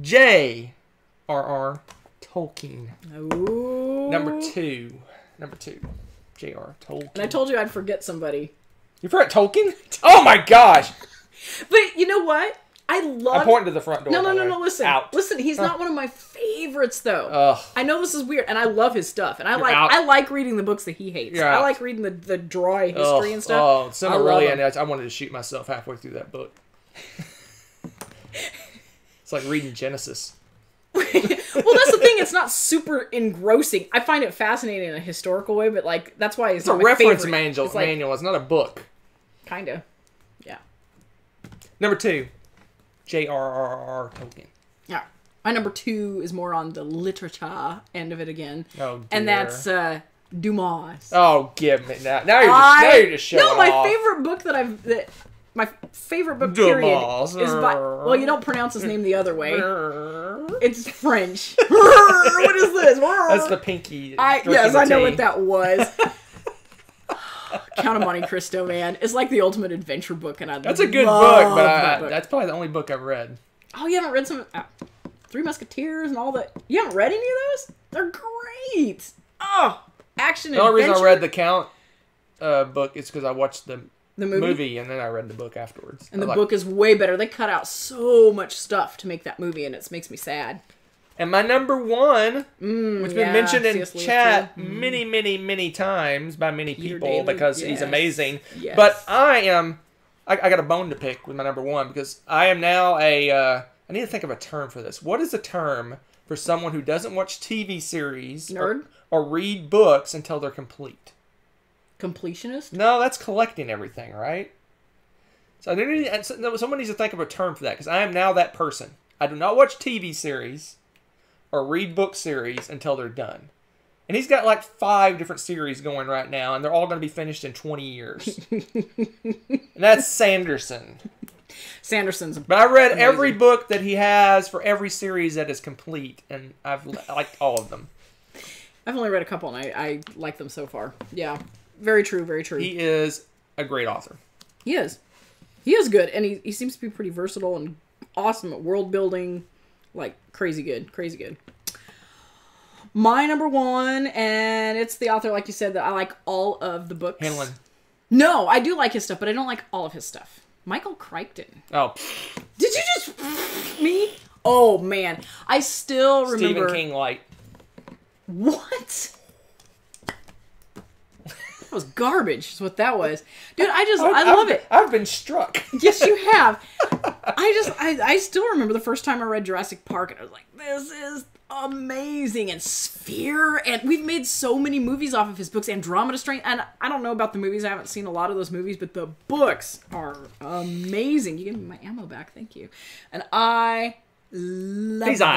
J.R.R. Tolkien. Ooh. Number two, number two, J.R. Tolkien. And I told you I'd forget somebody. you forgot Tolkien? Oh my gosh! But you know what? I love. I'm pointing to the front door. no, no, no, no. Listen, Out. listen. He's not one of my favorites, though. Ugh. I know this is weird, and I love his stuff, and I like out. I like reading the books that he hates. You're I out. like reading the the dry history Ugh. and stuff. Oh, Summer really, and I wanted to shoot myself halfway through that book. it's like reading Genesis. well, that's the thing. It's not super engrossing. I find it fascinating in a historical way, but like that's why it's, It's a reference manual. It's like, manual. It's not a book. Kinda. Yeah. Number two, J.R.R.R. Tolkien. Yeah. My number two is more on the literature end of it again, Oh, and that's uh, Dumas. Oh, give me now. Now you're just, now you're just showing no, my off. favorite book that I've that my favorite book period Dumas. is by well, you don't pronounce his name the other way. It's French. what is this? That's the pinky. I yes, I know what that was. Count of Monte Cristo, man. It's like the ultimate adventure book, and I That's a good book, but that I, book. that's probably the only book I've read. Oh, you haven't read some uh, Three Musketeers and all that? You haven't read any of those? They're great. Oh, action. The only reason I read the Count uh, book is because I watched the the movie, movie. and then I read the book afterwards. and I the like- book is way better. They cut out so much stuff to make that movie, and it makes me sad. And my number one, Mm, which has yeah, been mentioned in. Chat. Mm. many, many, many times by many Peter people David, because he's amazing. Yes. But I am, I, I got a bone to pick with my number one because I am now a. Uh, I need to think of a term for this. What is a term for someone who doesn't watch TV series or, Nerd? or read books until they're complete? Completionist. No, that's collecting everything, right? So I need, so- someone needs to think of a term for that because I am now that person. I do not watch TV series or read book series until they're done. And he's got like five different series going right now, and they're all going to be finished in 20 years. and that's Sanderson. Sanderson's. But I read every book that he has for every series that is complete, and I've liked all of them. I've only read a couple, and I, I like them so far. Yeah, very true, very true. He is a great author. He is. He is good, and he, he seems to be pretty versatile and awesome at world building. Like, crazy good. Crazy good. My number one, and it's the author, like you said, that I like all of the books. Hanlon. No, I do like his stuff, but I don't like all of his stuff. Michael Crichton. Oh, Did you just me? Oh man, I still remember. Stephen King light. What? That was garbage. Is what that was, dude. I just I love I've- it. I've been struck. Yes, you have. I just I, I still remember the first time I read Jurassic Park and I was like, this is amazing and Sphere and we've made so many movies off of his books Andromeda Strain and I don't know about the movies I haven't seen a lot of those movies but the books are amazing. You give me my ammo back, thank you. And I love He's them.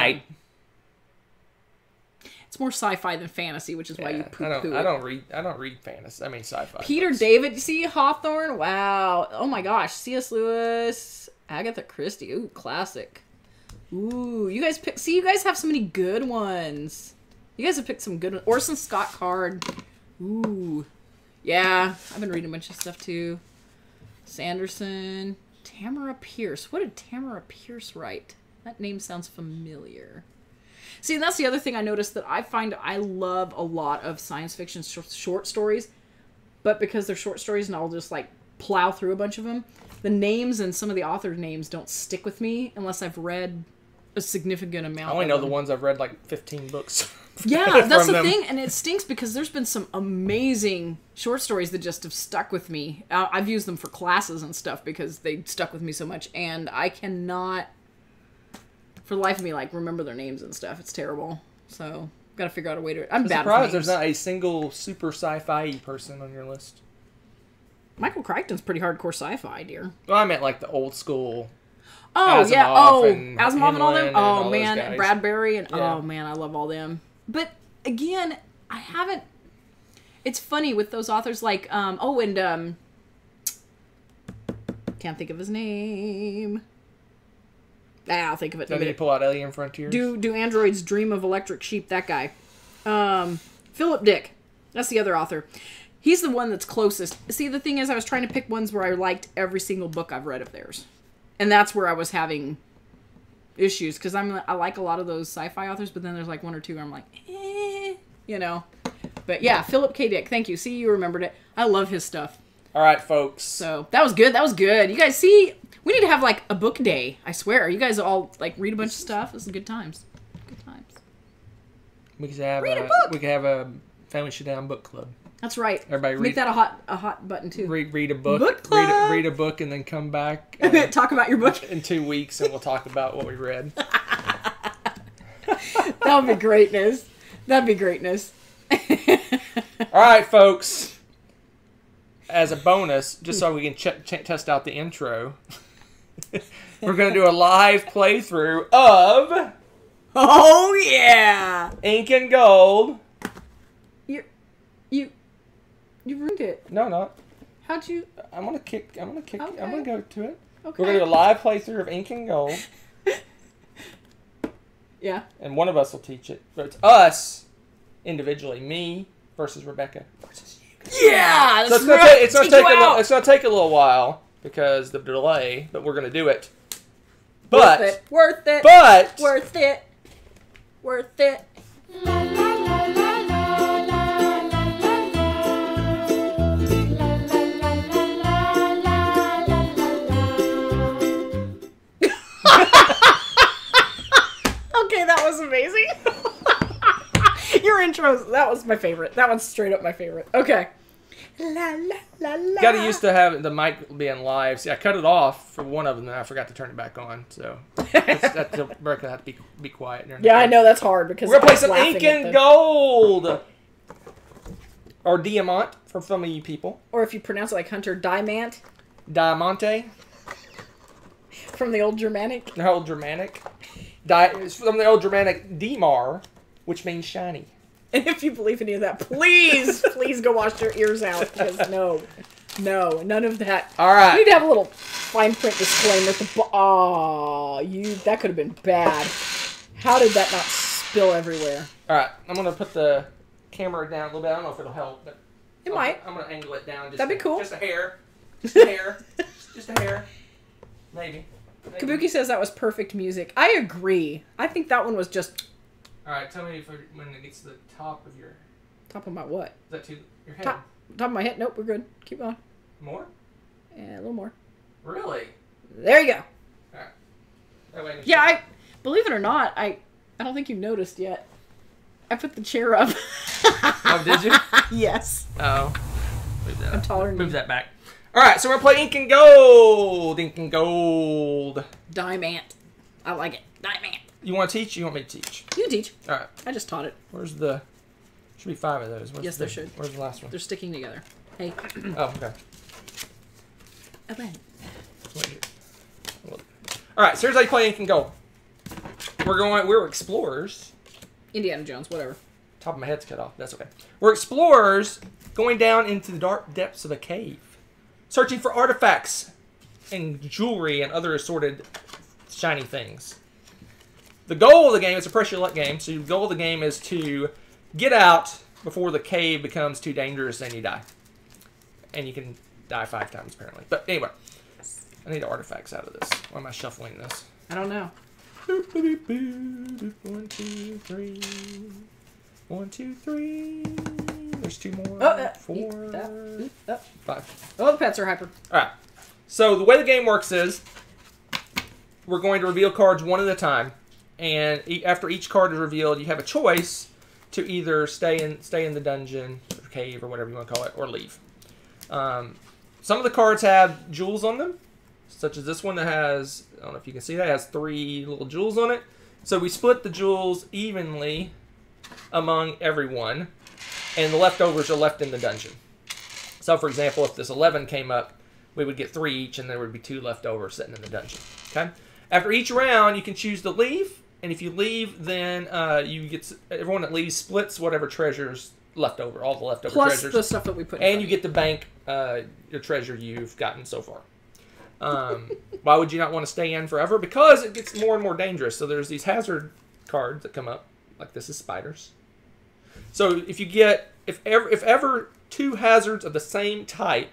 It's more sci-fi than fantasy, which is why you Yeah, poo I don't. I don't read. I don't read fantasy. I mean sci-fi. Peter books. David, you see Hawthorne? Wow. Oh my gosh. C.S. Lewis, Agatha Christie. Ooh, classic. Ooh, you guys pick. See, you guys have so many good ones. You guys have picked some good ones. Orson Scott Card. Ooh. Yeah, I've been reading a bunch of stuff too. Sanderson. Tamora Pierce. What did Tamora Pierce write? That name sounds familiar. See, that's the other thing I noticed that I find I love a lot of science fiction sh- short stories, but because they're short stories and I'll just like plow through a bunch of them, the names and some of the author names don't stick with me unless I've read a significant amount. I only know the ones I've read like 15 books. Yeah, that's the them. thing, and it stinks because there's been some amazing short stories that just have stuck with me. Uh, I've used them for classes and stuff because they stuck with me so much, and I cannot, for the life of me, like remember their names and stuff. It's terrible. So got to figure out a way to. I'm, I'm bad surprised there's not a single super sci-fi person on your list. Michael Crichton's pretty hardcore sci-fi, dear. Well, I meant like the old school. Oh yeah. Oh, and Asimov and all them. Oh all man. Bradbury and Yeah. oh man, I love all them. But again, I haven't. It's funny with those authors like um oh and um. Can't think of his name. Ah, I'll think of it Then you pull out Alien Frontiers. Do do androids dream of electric sheep? That guy, um, Philip Dick. That's the other author. He's the one that's closest. See, the thing is, I was trying to pick ones where I liked every single book I've read of theirs, and that's where I was having issues because I'm I like a lot of those sci-fi authors, but then there's like one or two where I'm like, eh, you know. But yeah, Philip K. Dick. Thank you. See, you remembered it. I love his stuff. All right, folks. So that was good. That was good. You guys see, we need to have like a book day. I swear. You guys all like read a bunch of stuff. This is good times. Good times. we could have Read a a, book. we could have a family sit down book club. That's right. Everybody read, Make read- that a hot a hot button too. Read read a book. Book read, club. a, read a book and then come back Talk about your book. in two weeks and we'll talk about what we read. That would be greatness. That'd be greatness. All right, folks. As a bonus, just so we can test out the intro, we're going to do a live playthrough of Oh yeah. Incan Gold. You you you ruined it. No, no. How'd you? I'm gonna kick. I'm gonna kick. I'm gonna go to it. Okay. We're gonna do a live playthrough of Incan Gold, Yeah. and one of us will teach it. But it's us individually, me versus Rebecca versus you. Yeah. So it's gonna, take, it's gonna take a little, it's gonna take a little while because the delay, but we're gonna do it. But worth it. Worth it. but worth it. Worth it. Okay, that was amazing. Your intros, that was my favorite. That one's straight up my favorite. Okay. La la la la. got to used to have the mic being live. See, I cut it off for one of them, and I forgot to turn it back on. So that's, that's Rebecca had to be be quiet. Yeah, I know that's hard because We're gonna play some Incan Gold, or Diamant for some of you people. Or if you pronounce it like Hunter, Diamant Diamante, from the old Germanic. the old Germanic. Di- from the old Germanic Dimar, which means shiny. And if you believe any of that, please, please go wash your ears out because no, no, none of that. All right. You need to have a little fine print disclaimer at the bo- Oh, you that could have been bad. How did that not spill everywhere? All right. I'm gonna put the camera down a little bit. I don't know if it'll help, but It I'm, might. I'm gonna angle it down. Just That'd be a- cool. Just a hair. Just a hair. just a hair. Maybe. Maybe. Kabuki says that was perfect music. I agree. I think that one was just All right. Tell me if it, when it gets to the top of your. top of my what? Is that too your head? Top, top of my head. Nope, we're good. Keep going. More? Yeah, a little more. Really? There you go. That way Yeah, I believe it or not, I I don't think you've noticed yet. I put the chair up. Oh, did you? yes. Oh. Move that. I'm taller than Move that back. All right. So we're playing Incan Gold. Incan Gold. Diamant. I like it. Diamant. You want to teach? You want me to teach? You can teach. All right. I just taught it. Where's the? Should be five of those. Where's Yes, the, there should. Where's the last one? They're sticking together. Hey. Oh, okay. Open. All right. So here's how you play Incan Gold. We're going. We're explorers. Indiana Jones, whatever. Top of my head's cut off. That's okay. We're explorers going down into the dark depths of a cave, searching for artifacts and jewelry and other assorted shiny things. The goal of the game is a press your luck game. So the goal of the game is to get out before the cave becomes too dangerous and you die. And you can die five times apparently. But anyway, I need artifacts out of this. Why am I shuffling this? I don't know. One, two, three. One, two, three. There's two more. Oh, uh, Four, that. Oh. five. Oh, the pets are hyper. All right. So the way the game works is we're going to reveal cards one at a time, and e- after each card is revealed, you have a choice to either stay in stay in the dungeon or cave or whatever you want to call it, or leave. Um, some of the cards have jewels on them, such as this one that has I don't know if you can see that has three little jewels on it. So we split the jewels evenly among everyone, and the leftovers are left in the dungeon. So, for example, if this 11 came up, we would get three each, and there would be two left over sitting in the dungeon. Okay. After each round, you can choose to leave, and if you leave, then uh, you get everyone that leaves splits whatever treasures left over, all the leftover Plus treasures, the stuff that we put. in and you get to bank uh, your treasure you've gotten so far. Um, why would you not want to stay in forever? Because it gets more and more dangerous. So there's these hazard cards that come up, like this is spiders. So if you get if ever if ever two hazards of the same type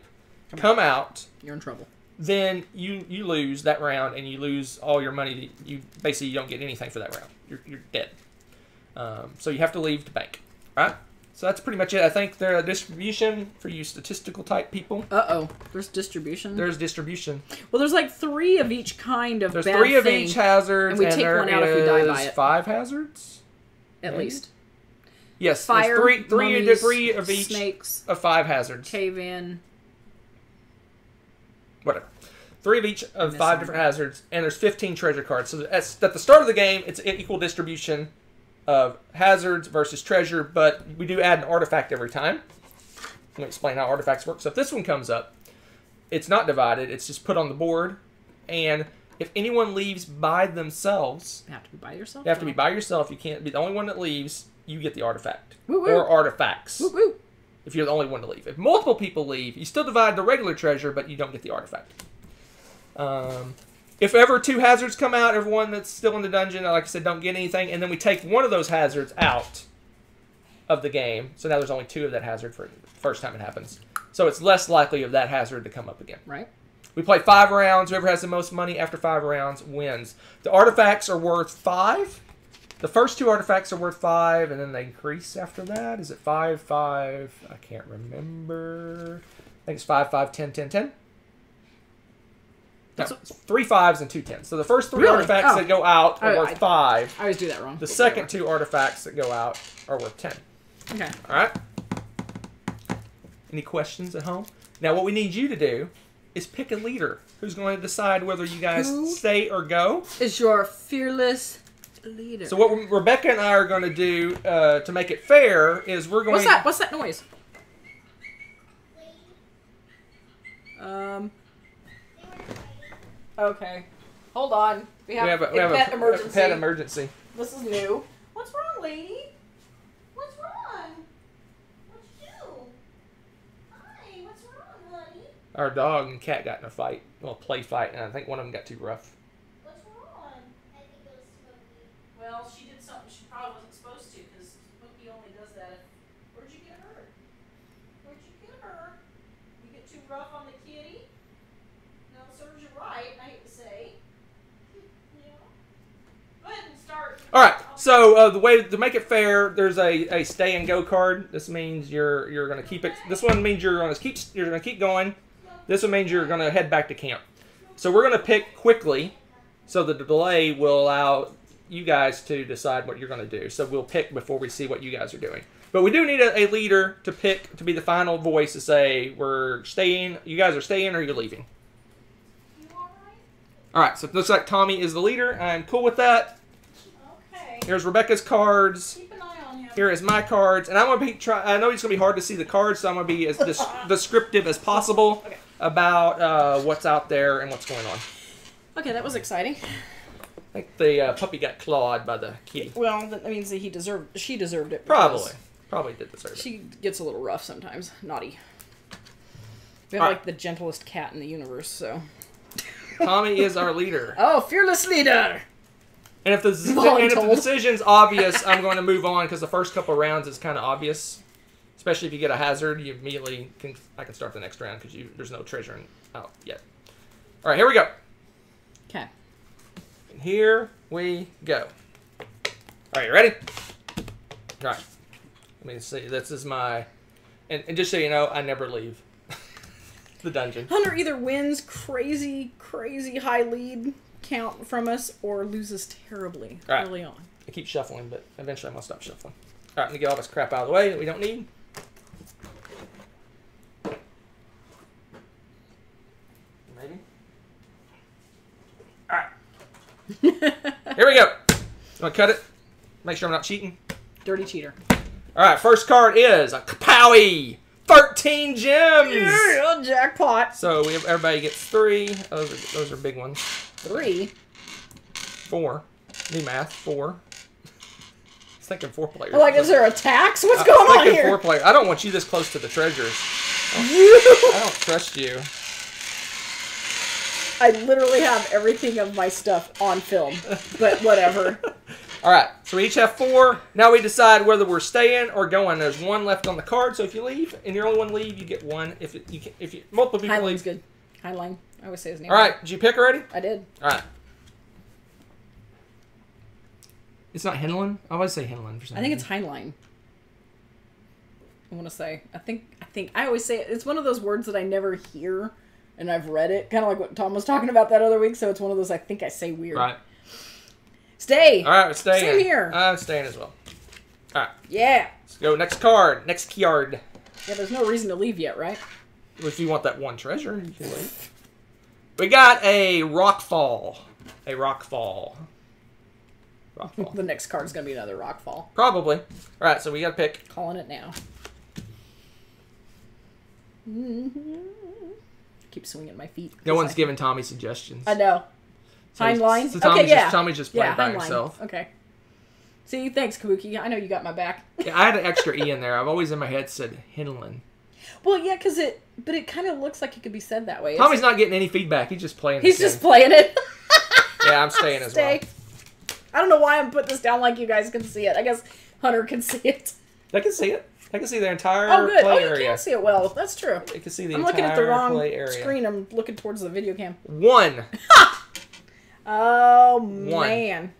come out, You're in trouble. Then you you lose that round and you lose all your money. You basically you don't get anything for that round. You're you're dead. Um, so you have to leave the bank, right? So that's pretty much it. I think the distribution for you statistical type people. Uh oh. There's distribution. There's distribution. well, there's like three of each kind of There's three of each hazard, and we take there one out if we die by it. Five hazards. at maybe? least. Yes, Fire, there's three, three, mummies, three of each snakes, of five hazards. cave in. Whatever. Three of each of five different hazards, and there's 15 treasure cards. So at the start of the game, it's an equal distribution of hazards versus treasure, but we do add an artifact every time. Let me explain how artifacts work. So if this one comes up, it's not divided; it's just put on the board, and if anyone leaves by themselves, You have to be by yourself. you have to be by yourself. You can't be the only one that leaves. You get the artifact Woo woo. or artifacts Woo woo. If you're the only one to leave. If multiple people leave, you still divide the regular treasure, but you don't get the artifact. Um, if ever two hazards come out, everyone that's still in the dungeon, like I said, don't get anything, and then we take one of those hazards out of the game. So now there's only two of that hazard for the first time it happens. So it's less likely of that hazard to come up again. Right. We play five rounds. Whoever has the most money after five rounds wins. The artifacts are worth five. The first two artifacts are worth five, and then they increase after that. Is it five, five? I can't remember. I think it's five, five, ten, ten, ten. No, That's- three fives and two tens. So the first three Really? artifacts Oh. that go out are I- worth I- five. I always do that wrong. The second two artifacts that go out are worth ten. Okay. All right. Any questions at home? Now, what we need you to do is pick a leader who's going to decide whether you guys Who? stay or go. Is your fearless leader? So, what Rebecca and I are going to do uh, to make it fair is we're going. What's that? What's that noise? Um. Okay. Hold on. We have, We have a, we have pet a, a emergency. pet emergency. This is new. What's wrong, lady? What's wrong? What'd you do? Hi, what's wrong, honey? Our dog and cat got in a fight, well, play fight, and I think one of them got too rough. What's wrong? I think it was Smokey. Well, she did something she probably wasn't supposed to because Mookie only does that. Where'd you get her? Where'd you get her? You get too rough on the kitty? No, serves you right. I hate to say. Yeah. Go ahead and start. All right. So uh, the way to make it fair, there's a, a stay and go card. This means you're you're gonna keep it. This one means you're gonna keep you're gonna keep going. This one means you're gonna head back to camp. So we're gonna pick quickly, so that the delay will allow you guys to decide what you're gonna do. So we'll pick before we see what you guys are doing. But we do need a, a leader to pick to be the final voice to say we're staying. You guys are staying or you're leaving. You alright? All right. So it looks like Tommy is the leader. I'm cool with that. Okay. Here's Rebecca's cards. Keep an eye on him. Here is my cards, and I'm gonna be try. I know it's gonna be hard to see the cards, so I'm gonna be as des- descriptive as possible Okay. about uh, what's out there and what's going on. Okay, that was exciting. I think the uh, puppy got clawed by the kitty. Well, that means that he deserved. She deserved it. Probably, probably did deserve it. She gets a little rough sometimes. Naughty. We have All like right. the gentlest cat in the universe. So. Tommy is our leader, Oh, fearless leader. and if the and if the decision's obvious, I'm going to move on because the first couple rounds is kind of obvious. Especially if you get a hazard, you immediately can. I can start the next round because there's no treasure in, out yet. All right, here we go. Okay. Here we go. All right, you ready? All right. Let me see. This is my, and, and just so you know, I never leave the dungeon. Hunter either wins crazy, crazy high lead count from us or loses terribly right. early on. I keep shuffling, but eventually I'm gonna stop shuffling. All right, let me get all this crap out of the way that we don't need. Maybe. All right, here we go. I'm gonna cut it. Make sure I'm not cheating. Dirty cheater. All right, first card is a Kapowie. 13 gems. Yeah, jackpot. So we have, everybody gets three. Those are, those are big ones. Three. Four. New math. Four. I was thinking four players. Like, is there a tax? What's I going was on here? Four player. I don't want you this close to the treasures. You. I don't trust you. I literally have everything of my stuff on film, but whatever. All right. So we each have four. Now we decide whether we're staying or going. There's one left on the card. So if you leave and you're only one leave, you get one. If it, you can, if you multiple people Highline's leave. good. Highline. I always say his name. All right. Did you pick already? I did. All right. It's not Henlin. I always say Henlin for some I think it's reason. Heinlein. I want to say. I think. I think. I always say it. It's one of those words that I never hear, and I've read it, kind of like what Tom was talking about that other week. So it's one of those I think I say weird. right. Stay. All right. We're. Same here. I'm staying as well. All right. Yeah. Let's go. Next card. Next card. Yeah. There's no reason to leave yet, right? If you want that one treasure, you can leave. We got a rockfall. A rockfall. Rockfall. The next card's gonna be another rockfall. Probably. All right. So we got to pick. Calling it now. Mm-hmm. Keep swinging my feet. No one's I- giving Tommy suggestions. I know. So- Heinlein. So Tommy's okay, yeah. just, Tommy's just playing yeah, by Heinlein. himself. Okay. See, thanks, Kabuki. I know you got my back. Yeah, I had an extra e in there. I've always in my head said Henlin. Well, yeah, because it, but it kind of looks like it could be said that way. It's- Tommy's not getting any feedback. He's just playing. he's just game. playing it. Yeah, I'm staying as well. I don't know why I'm putting this down like you guys can see it. I guess Hunter can see it. I can see it. I can see the entire Oh, good. play Oh, you area. can see it well. That's true. I can see the I'm looking at the wrong screen. I'm looking towards the video cam. One. Oh man.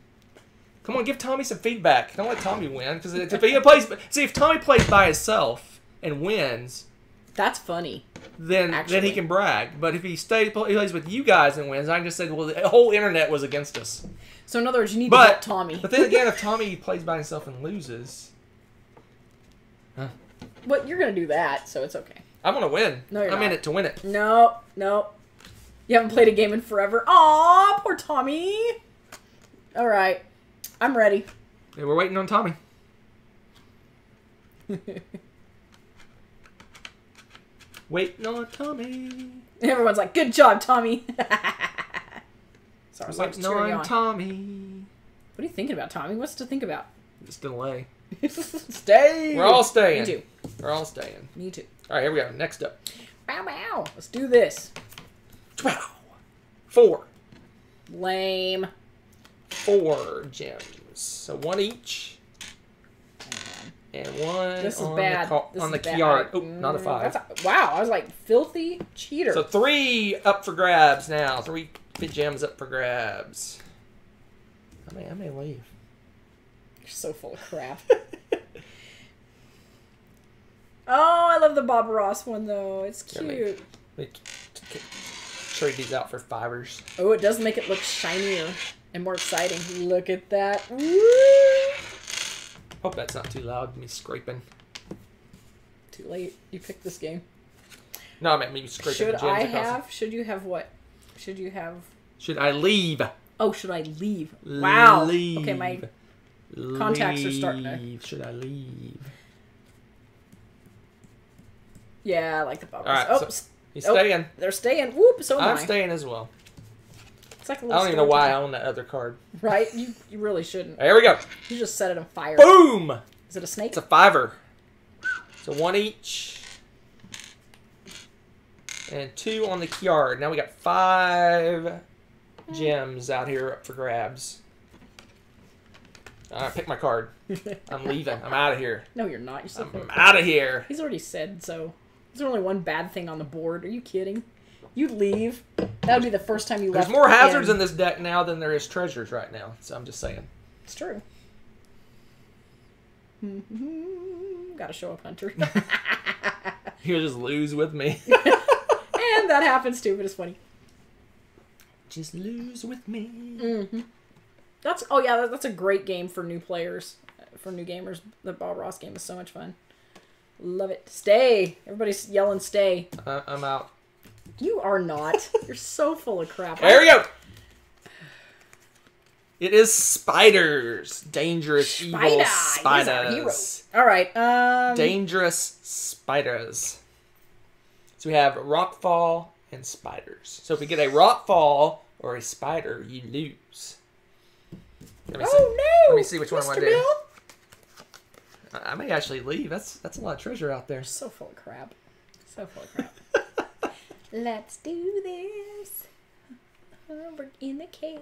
Come on, give Tommy some feedback. Don't let Tommy win because if he plays, see if Tommy plays by himself and wins, That's funny. then then he can brag. But if he stays plays with you guys and wins, I can just say, well, the whole internet was against us. So in other words, you need to help But Tommy. But then again, if Tommy plays by himself and loses, but you're gonna do that, so it's okay. I'm gonna win. No, you're I'm in it to win it. No, no. You haven't played a game in forever. Aw, poor Tommy. All right, I'm ready. Yeah, we're waiting on Tommy. Waiting on Tommy. Everyone's like, "Good job, Tommy." Sorry, Waiting on on. Tommy. What are you thinking about, Tommy? What's to think about? It's delay. Stay. We're all staying. Me too. We're all staying. Me too. All right, here we go. Next up. Bow bow. Let's do this. Wow. Four. Lame. Four gems. So one each. And one This is on bad. the, This on is the bad. key art. Oh, Mm, not a five. that's a- wow, I was like filthy cheater. So three up for grabs now. Three gems up for grabs. I may, I may leave. You're so full of crap. oh, I love the Bob Ross one though. It's cute. Me t- t- trade these out for fibers. Oh, it does make it look shinier and more exciting. Look at that. Woo! Hope that's not too loud. Me scraping. Too late. You picked this game. No, I meant me scraping Should I have? Should you have what? Should you have? Should I leave? Oh, should I leave? Wow. Leave. Okay, my contacts are starting to- Leave. Should I leave? yeah, I like the Bob All right, oh, so- He's Oh. staying. they're staying. Whoop. So am I'm I. staying as well. It's like a I little I don't even know why I own that other card. Right? You you really shouldn't. Here we go. You just set it on fire. Boom! Is it a snake? It's a fiver. So one each. And two on the yard. Now we got five gems out here up for grabs. I pick my card. I'm leaving. I'm out of here. no, you're not. You're I'm out of here. He's already said so. There's only one bad thing on the board? Are you kidding? You leave. That would be the first time you There's left. more hazards in. in this deck now than there is treasures right now. So I'm just saying. It's true. Mm-hmm. Gotta show up, Hunter. You'll just lose with me. and that happens too, but it's funny. just lose with me. Mm-hmm. That's oh yeah, that's a great game for new players, for new gamers. The Bob Ross game is so much fun. Love it. Stay. Everybody's yelling stay. Uh, I'm out. You are not. You're so full of crap. There we go. It is spiders. Dangerous, evil Spider. Spiders. All right. Um. Dangerous spiders. So we have rockfall and spiders. So if we get a rockfall or a spider, you lose. Let me oh, see. Oh no! Let me see which one I Mr. do. Bill? I may actually leave. That's that's a lot of treasure out there. So full of crap. So full of crap. Let's do this. We're in the cave.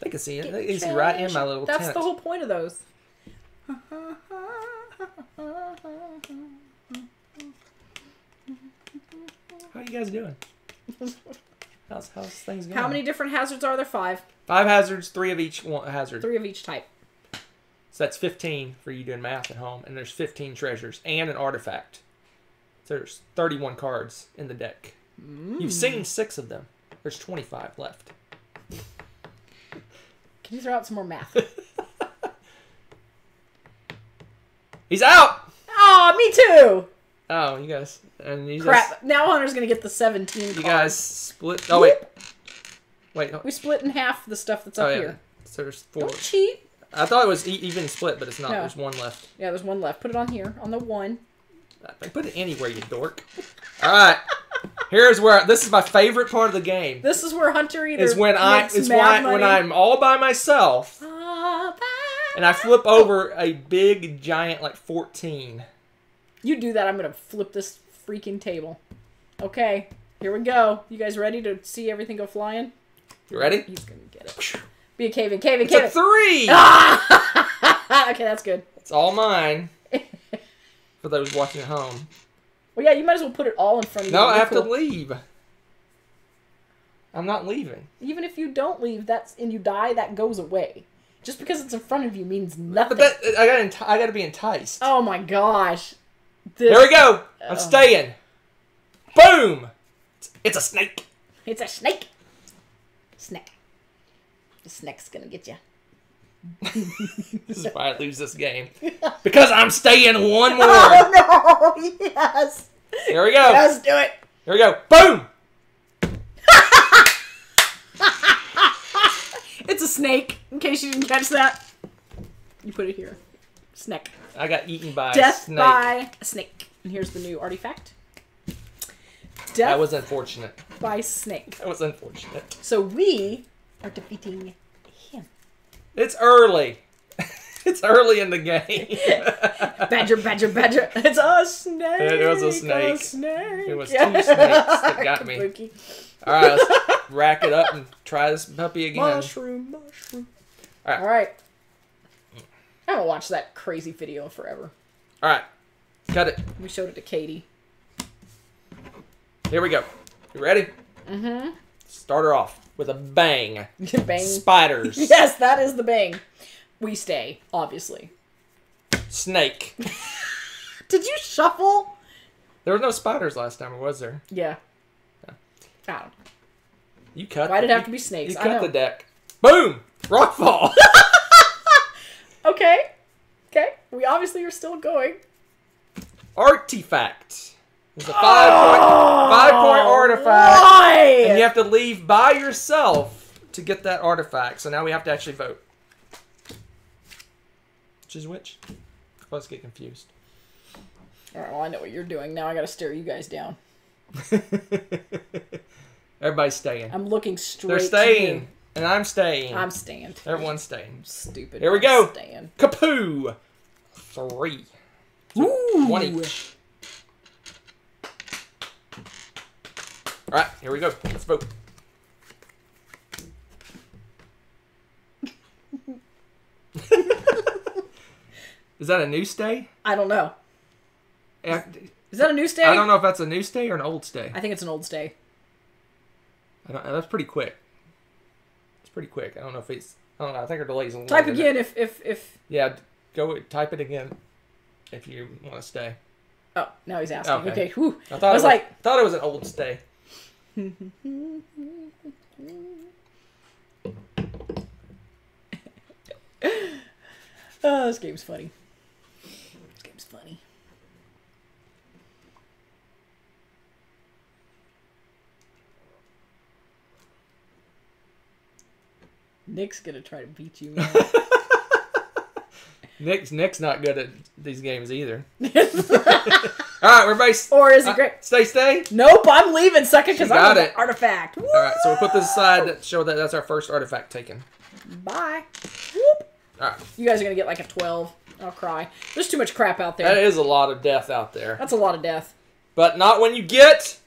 They can see it. Get They can see right in my little That's tent. the whole point of those. How you guys doing? How's how's things going? How many different hazards are there? Five. Five hazards, three of each one hazard. Three of each type. So that's 15 for you doing math at home. And there's 15 treasures and an artifact. So there's 31 cards in the deck. You've seen mm. six of them. There's 25 left. Can you throw out some more math? He's out! oh, me too. Oh, you guys. And you guys, Crap. Now Hunter's gonna get the seventeen. you card. guys split. Oh, wait. Wait. oh, We split in half the stuff that's up Oh, yeah. here. So there's four. Don't cheat. I thought it was e- even split, but it's not. No. There's one left. Yeah, there's one left. Put it on here on the one. I put it anywhere, you dork. All right. Here's where this is my favorite part of the game. This is where Hunter either Is when I is why, when I'm all by myself Ah, and I flip over a big giant like 14. You do that, I'm gonna flip this freaking table. Okay, here we go. You guys ready to see everything go flying? You ready? He's gonna get it. Be a cave in, cave in, cave in. three. okay, that's good. It's all mine. For those watching at home. Well, yeah, you might as well put it all in front of you. No, I have be to leave. I'm not leaving. Even if you don't leave, that's and you die, that goes away. Just because it's in front of you means nothing. But that I got enti- I got to be enticed. oh my gosh. This, There we go. I'm Oh. staying. Boom. It's- It's a snake. It's a snake. Snake. The snake's gonna get you. This is why I lose this game because I'm staying one more. Oh no! Yes. Here we go. Let's do it. Here we go. Boom. It's a snake. In case you didn't catch that, you put it here. Snake. I got eaten by a Death snake. by a snake. And here's the new artifact. Death That was unfortunate. by snake. That was unfortunate. So we are defeating him. It's early. it's early in the game. Badger, badger, badger. It's a snake. It was a snake. snake. It was two snakes that got me. Kabuki. All right, let's rack it up and try this puppy again. Mushroom, mushroom. All right. All right. I haven't watched that crazy video in forever. All right, cut it. We showed it to Katie. Here we go. You ready? Mm-hmm. Start her off with a bang. bang. Spiders. Yes, that is the bang. We stay, obviously. Snake. Did you shuffle? There was no spiders last time, was there? Yeah. Don't know. You cut. Why did it have to be snakes? You cut the deck. Boom. Rockfall. Okay. Okay. We obviously are still going. Artifact. It's a five point five point oh, artifact, Why? and you have to leave by yourself to get that artifact. So now we have to actually vote. Which is which? Let's get confused. All right, well, I know what you're doing. Now I gotta stare you guys down. Everybody's staying. I'm looking straight. They're to staying. And I'm staying. I'm staying. Everyone's staying. Stupid. Here we go. Staying. Kapoo. Three. Ooh. One each. All right, here we go. Let's vote. Is that a new stay? I don't know. I Is that a new stay? I don't know if that's a new stay or an old stay. I think it's an old stay. I don't, that's pretty quick. Pretty quick. I don't know if it's. I don't know. I think our delay's a little. Type again if if if. Yeah, go type it again if you want to stay. Oh, now he's asking. Okay. Okay. Whew. I thought I was it like- thought it was an old stay. Oh, this game's funny. This game's funny. Nick's gonna try to beat you, man. Nick's Nick's not good at these games either. All right, everybody. or is uh, great? Stay, stay. Nope, I'm leaving, sucker, because I'm got an it. artifact. All right, so we'll put this aside to show that that's our first artifact taken. Bye. Whoop. All right, You guys are gonna get like a 12. I'll cry. There's too much crap out there. there. is a lot of death out there, That's a lot of death. but not when you get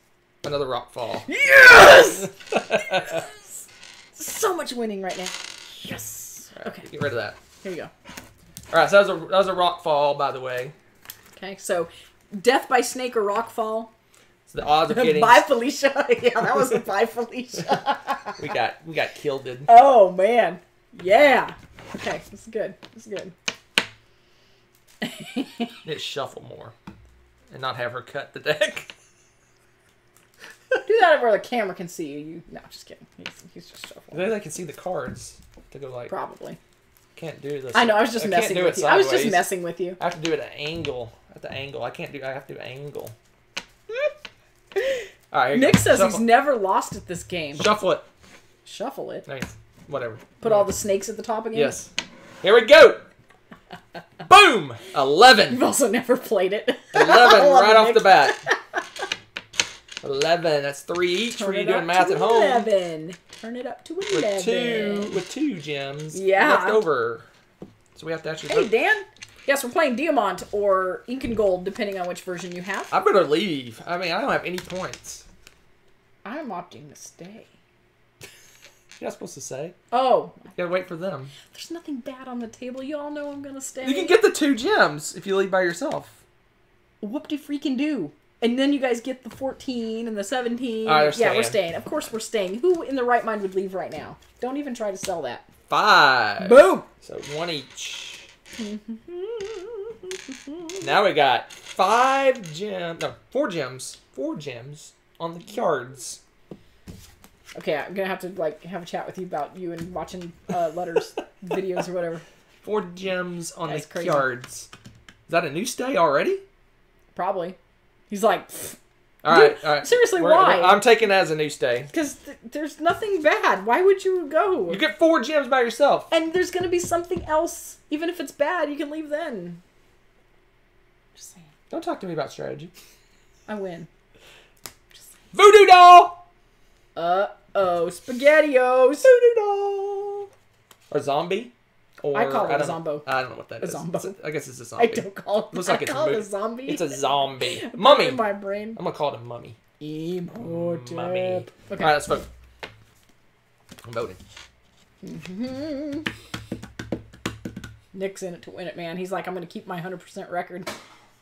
another rock fall. Yes! so much winning right now. Yes. Right, Okay, get rid of that. here you go. All right, so that was a that was a rock fall, by the way. Okay, so death by snake or rock fall. So the odds of getting Bye, Felicia. yeah, that was a bye, Felicia. we got we got killed. In. oh man, yeah. Okay, this is good. This is good. Need to shuffle more, and not have her cut the deck. Do that where the camera can see you. you no, just kidding. He's, he's just shuffling. Then I can see the cards to go like. Probably. Can't do this. I know. I was just I messing with it you. I was just messing with you. I have to do it at an angle. At the angle, I can't do. I have to do an angle. All right. Nick says shuffle, he's never lost at this game. shuffle it. Shuffle it. Nice. Whatever. Put all the snakes at the top again. Yes. Here we go. Boom. Eleven. You've also never played it. Eleven right it, off Nick. the bat. Eleven. That's three each Turn for you doing math at home. Eleven. Turn it up to eleven. With two with two gems Yeah. left over. So we have to actually. Hey Dan. Yes, we're playing Diamant or Incan Gold, depending on which version you have. I better leave. I mean, I don't have any points. I'm opting to stay. You're not supposed to say. Oh, You gotta wait for them. there's nothing bad on the table. You all know I'm gonna stay. You can get the two gems if you leave by yourself. whoop de freaking do. And then you guys get the 14 and the 17. All right, they're yeah, we're staying. staying. Of course we're staying. Who in the right mind would leave right now? Don't even try to sell that. Five. Boom! So one each. now we got five gems. No, four gems. Four gems on the cards. Okay, I'm gonna have to like have a chat with you about you and watching uh, letters, videos, or whatever. Four gems on That's the crazy. cards. Is that a new stay already? Probably. He's like, All right, all right. seriously, We're- why? I'm taking it as a new stay. because th- there's nothing bad. Why would you go? You get four gems by yourself. and there's gonna be something else. Even if it's bad, you can leave then. Just saying. Don't talk to me about strategy. I win. Voodoo doll. Uh oh, spaghettios. Voodoo doll. A zombie. Or I call it a don't- zombo. I don't know what that A is. zombo. A- I guess it's a zombie. I don't call it. Looks I like it's call it mo- a zombie. It's a zombie. Mummy. In my brain. I'm gonna call it a mummy. Imhotep. Mummy. Okay. All right, let's vote. I'm voting. Nick's in it to win it, man. He's like, I'm gonna keep my hundred percent record.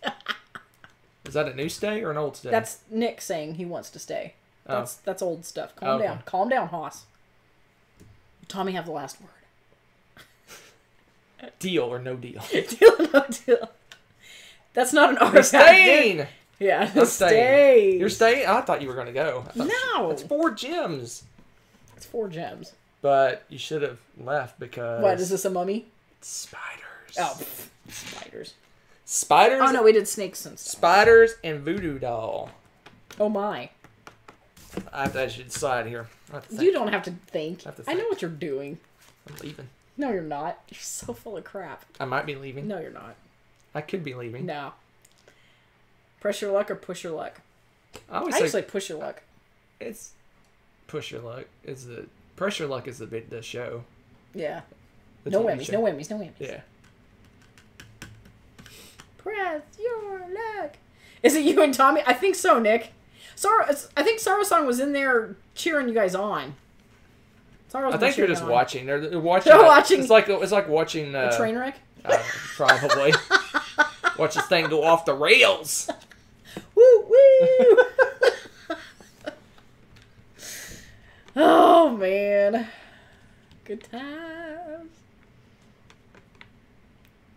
Is that a new stay or an old stay? That's Nick saying he wants to stay. Oh. That's that's old stuff. Calm oh, Okay. down. Calm down, Hoss. Tommy have the last word. Deal or no deal. deal or no deal. That's not an You're artifact. staying. Yeah, I'm stay. staying. You're staying. I thought you were gonna go. I No. it's four gems. It's four gems. But you should have left because What is this a mummy? spiders. Oh, spiders. spiders. Oh no, we did snakes and stuff. Spiders and voodoo doll. Oh my. I have to actually decide here. I to You don't have to think. I have to I know what you're doing. I'm leaving. No, you're not. You're so full of crap. I might be leaving. No, you're not. I could be leaving. No. Press your luck or push your luck. I always I say push your luck. it's push your luck. Is the pressure luck is the big the show. Yeah. The No whammies. show. No whammies. No whammies. Yeah. Press your luck. Is it you and Tommy? I think so, Nick. Sar- I think Sarosong was in there cheering you guys on. I think they're just on. watching. They're, they're watching. They're a- watching- It's like it's like watching uh, a train wreck. uh, probably. Watch this thing go off the rails. Woo woo! Oh man. Good times.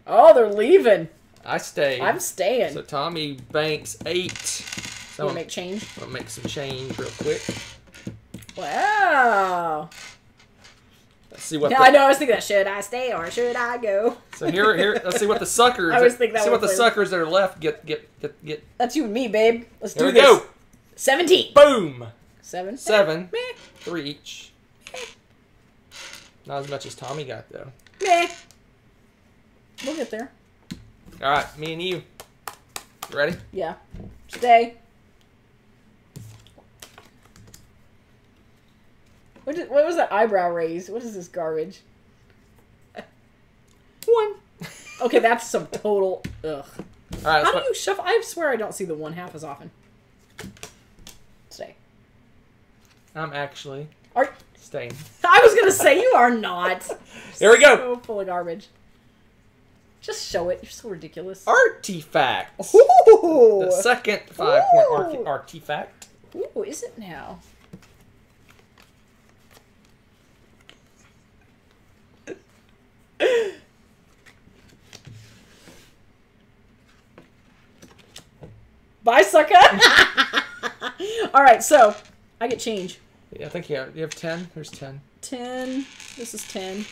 Oh, they're leaving. I stay. I'm staying. So Tommy banks eight. So I'm make change? gonna make some change real quick. Wow. Let's see what. Yeah, the, I know. I was thinking that. Should I stay or should I go? So here, here. Let's see what the suckers. I always think that see what the suckers that are left get get get get. That's you and me, babe. Let's do this. Here do we this. go. Seventeen. Boom. Seven. Seven. Meh. Three each. Not as much as Tommy got though. Meh. We'll get there. All right, me and you. You ready? Yeah. Stay. What, did, what was that eyebrow raise? What is this garbage? One. Okay, that's some total. Ugh. All right. How do you shuffle? I swear I don't see the one half as often. Stay. I'm actually Are staying. I was gonna say you are not. Here we go. So full of garbage. Just show it. You're so ridiculous. Artifact. The second five point Ooh. artifact. Ooh, is it now? Bye, sucker. All right, so I get change. Yeah, I think you have, you have ten. There's ten. Ten. This is ten.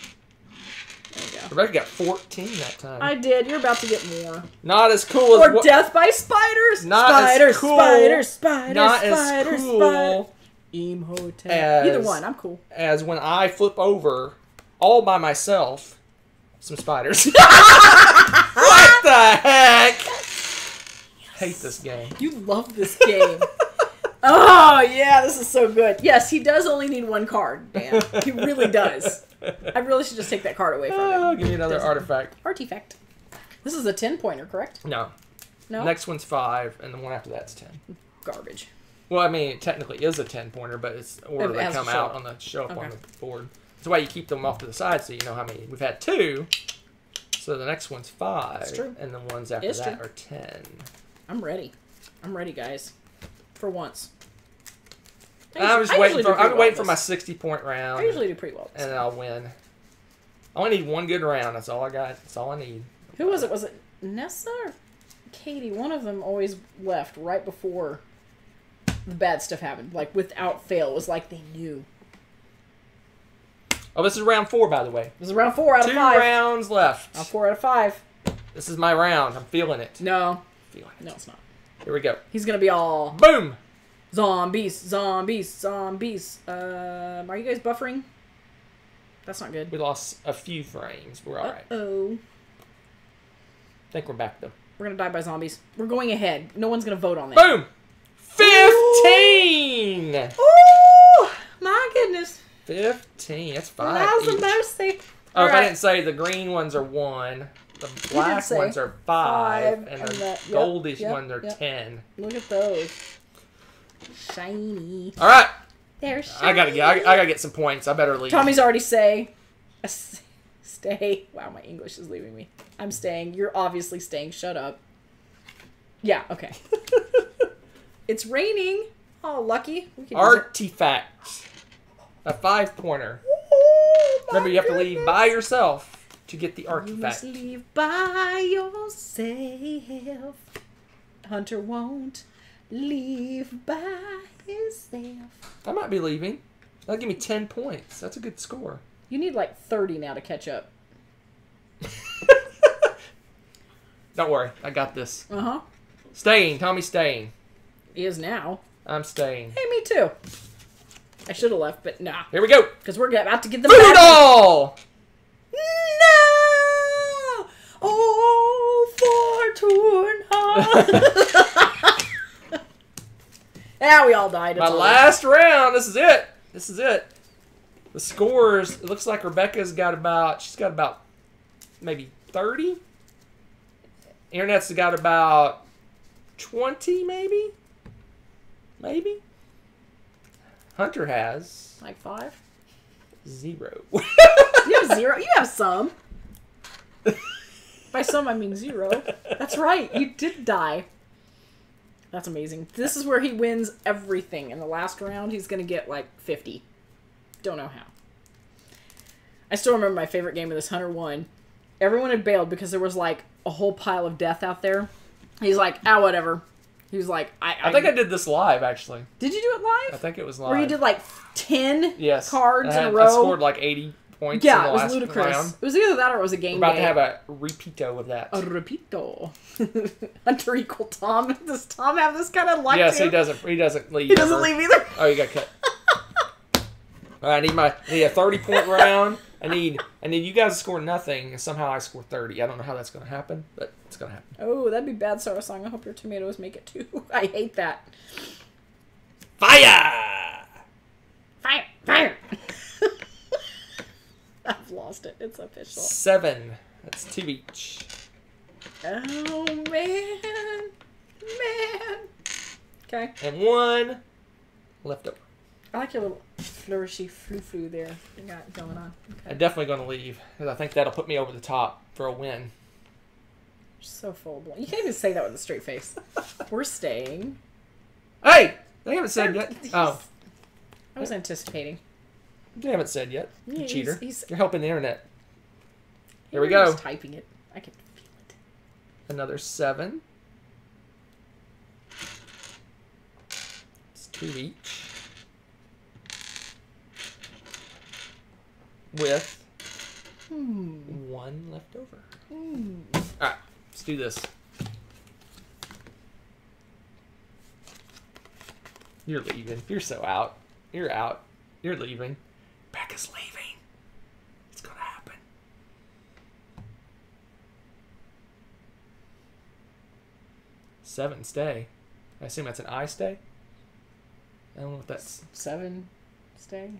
There we go. Rebecca got fourteen that time. I did. You're about to get more. Not as cool as Or death by spiders. Not as spiders, cool- spiders, spiders, not spiders, as spiders. cool Imhotep. as- Either one. I'm cool. as when I flip over all by myself some spiders. what the heck? Hate this game. You love this game. oh yeah, this is so good. Yes, he does only need one card. Damn, he really does. I really should just take that card away from Oh, him. give me another Doesn't- artifact. Artifact. This is a ten pointer, correct? No. No. Next one's five, and the one after that's ten. Garbage. Well, I mean, it technically is a ten pointer, but it's order It they come out up. on the show up on the board. That's why you keep them off to the side so you know how many. We've had two, so the next one's five, and the ones after It's that true. are ten. I'm ready. I'm ready, guys. For once. I I'm usually- just I waiting for I'm well waiting for my sixty point round, I usually do pretty well. and then I'll win. I only need one good round. That's all I got. That's all I need. Who was it? Was it Nessa or Katie? One of them always left right before the bad stuff happened. Like without fail, it was like they knew. Oh, this is round four, by the way. This is round four out Two of five. Two rounds left. Round four out of five. This is my round. I'm feeling it. No, Feeling it. no, it's not. Here we go. He's gonna be all Boom. zombies, zombies, zombies. Um, are you guys buffering? That's not good. We lost a few frames. We're all right. Oh, I think we're back though. we're gonna die by zombies. We're going ahead. No one's gonna vote on this. Boom. Fifteen. Oh my goodness! Fifteen. That's five. Laws of each. mercy. Oh, if I didn't say the green ones are one, the black ones are five, five, and, and the the- goldish yep, ones are yep. ten. Look at those. Shiny. All right, They're shiny. I gotta get. I, I gotta get some points. I better leave. Tommy's already say, stay. Wow, my English is leaving me. I'm staying. You're obviously staying. Shut up. Yeah. Okay. it's raining. Oh, lucky. We can use it. Artifact. A five pointer. Remember, you have to leave by yourself to get the You must leave by yourself. Hunter won't leave by himself. I might be leaving. That'll give me ten points. That's a good score. You need like 30 now to catch up. Don't worry, I got this. Uh huh. Staying, Tommy, staying. He is now. I'm staying. Hey, me too. I should have left, but nah. Here we go. Because we're about to get the Voodoo doll. No! Oh, Fortuna! yeah, we all died. My It's all last round. This is it. This is it. The scores. It looks like Rebecca's got about. She's got about maybe thirty. Internet's got about twenty, maybe. Maybe. Hunter has Like five? zero. You have zero. You have some. By some, I mean zero. That's right. You did die. That's amazing. This is where he wins everything. In the last round, he's going to get like 50. Don't know how. I still remember my favorite game of this Hunter one. Everyone had bailed because there was like a whole pile of death out there. He's like, ah, whatever. He was like, I, I think I did this live actually. Did you do it live? I think it was live. Where you did like ten yes cards I in a row? I scored like 80 points. in yeah, it was ludicrous. round. It was either that or it was a game We're about day. to have a repeato of that. a repito. Hunter equal Tom. Does Tom have this kind of luck? yes, too? he doesn't. He doesn't leave. He doesn't ever. leave either. Oh, you got cut. All right, I need my I need a thirty point round. I need I need you guys to score nothing, and somehow I score thirty. I don't know how that's going to happen, but it's going to happen. Oh, that'd be bad Sarah song. I hope your tomatoes make it too. I hate that. Fire! Fire! Fire! I've lost it. It's official. Seven. That's two each. Oh man, man. Okay, And one left over. I like your little flourishy flu flu there you got going on. I'm definitely going to leave because I think that'll put me over the top for a win. so full blown. You can't even say that with a straight face. We're staying. Hey, they haven't said yet. Oh, I was anticipating. They haven't said yet. You Yeah, he's- cheater. he's- You're helping the internet. Here we go. typing it. I can feel it. Another seven. It's two each. With Hmm. one left over. Hmm. Alright, let's do this. You're leaving. You're so out. You're out. You're leaving. Becca's leaving. It's gonna happen. Seven stay. I assume that's an I stay. I don't know if that's Seven. Stay.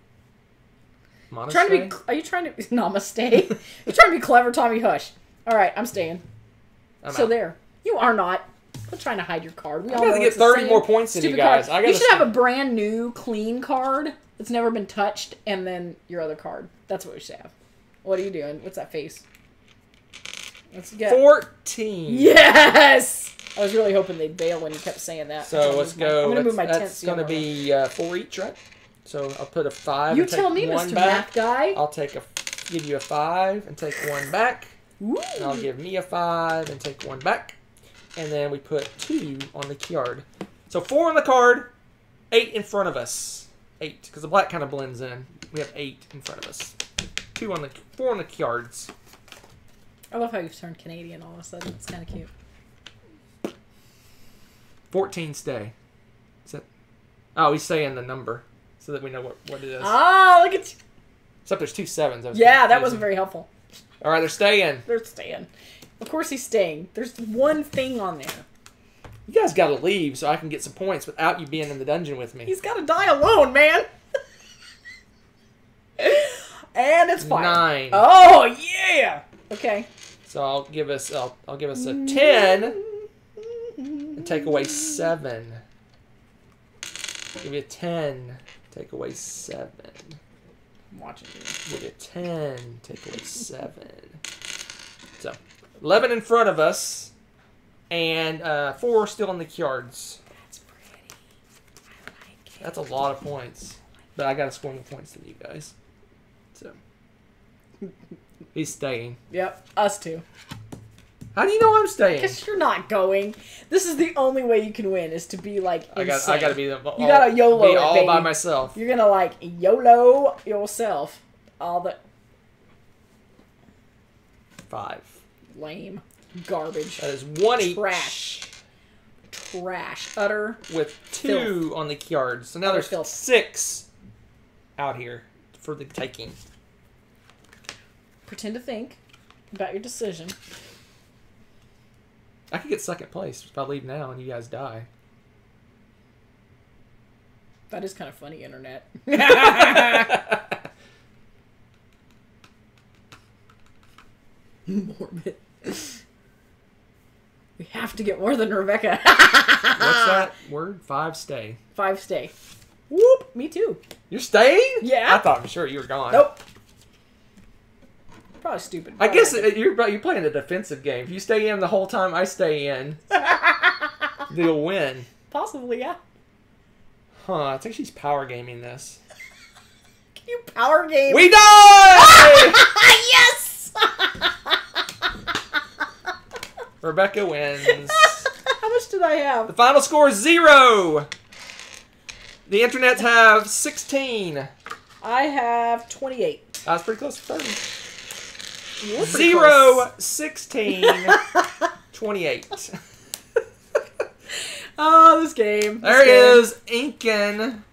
mono Trying to be. Are you trying to namaste? You're trying to be clever, Tommy. Hush. All right, I'm staying. I'm so out. there. You are not. Quit trying to hide your card. We I all gotta get 30 more points than you guys. card. I you gotta should have a brand new, clean card that's never been touched, and then your other card. That's what we should have. What are you doing? What's that face? Let's get. Fourteen. Yes. I was really hoping they'd bail when you kept saying that. So let's my- go. I'm gonna move that's my tent. that's gonna be uh, four each, right? So I'll put a five. You tell me, Mr. back. Math Guy. I'll take a give you a five and take one back. Ooh. And I'll give me a five and take one back. And then we put two on the card. So four on the card, eight in front of us. Eight, because the black kind of blends in. We have eight in front of us. Two on the four on the cards. I love how you've turned Canadian all of a sudden. It's kind of cute. Fourteen stay. Is that? Oh, he's saying the number so that we know what, what it is. Oh, look at you. Except there's two sevens. Yeah, that wasn't very helpful. All right, they're staying. They're staying. Of course he's staying. There's one thing on there. You guys got to leave so I can get some points without you being in the dungeon with me. He's got to die alone, man. and it's fine. Nine. Oh yeah. Okay. So I'll give us I'll, I'll give us a ten and take away seven. Give you a ten. Take away seven. I'm watching you. Give you a ten. Take away seven. So eleven in front of us, and uh, four still in the cards. That's pretty. I like it. That's a lot of points, but I got to score more points than you guys. So he's staying. Yep. Us too. How do you know I'm staying? Because you're not going. This is the only way you can win is to be like. I got. I got to be the. All, You gotta YOLO be it, all by myself. You're gonna like YOLO yourself. All the Five. Lame garbage. That is one each. Trash. Trash. Utter. With two on the cards. So now Utter there's filth. six out here for the taking. Pretend to think about your decision. I could get second place if I leave now and you guys die. That is kind of funny, internet. Morbid. We have to get more than Rebecca. What's that word? Five stay. Five stay. Whoop. Me too. You're staying? Yeah. I thought for sure you were gone. Nope. Probably stupid. I guess you're you're playing a defensive game. If you stay in the whole time I stay in, you'll win. Possibly, yeah. Huh? I think she's power gaming this. Can you power game. We die! yes. Rebecca wins. How much did I have? The final score is zero. The internets have 16. I have twenty-eight. I was pretty close to 30. You were Zero, close. 16, 28. Oh, this game. There This is Incan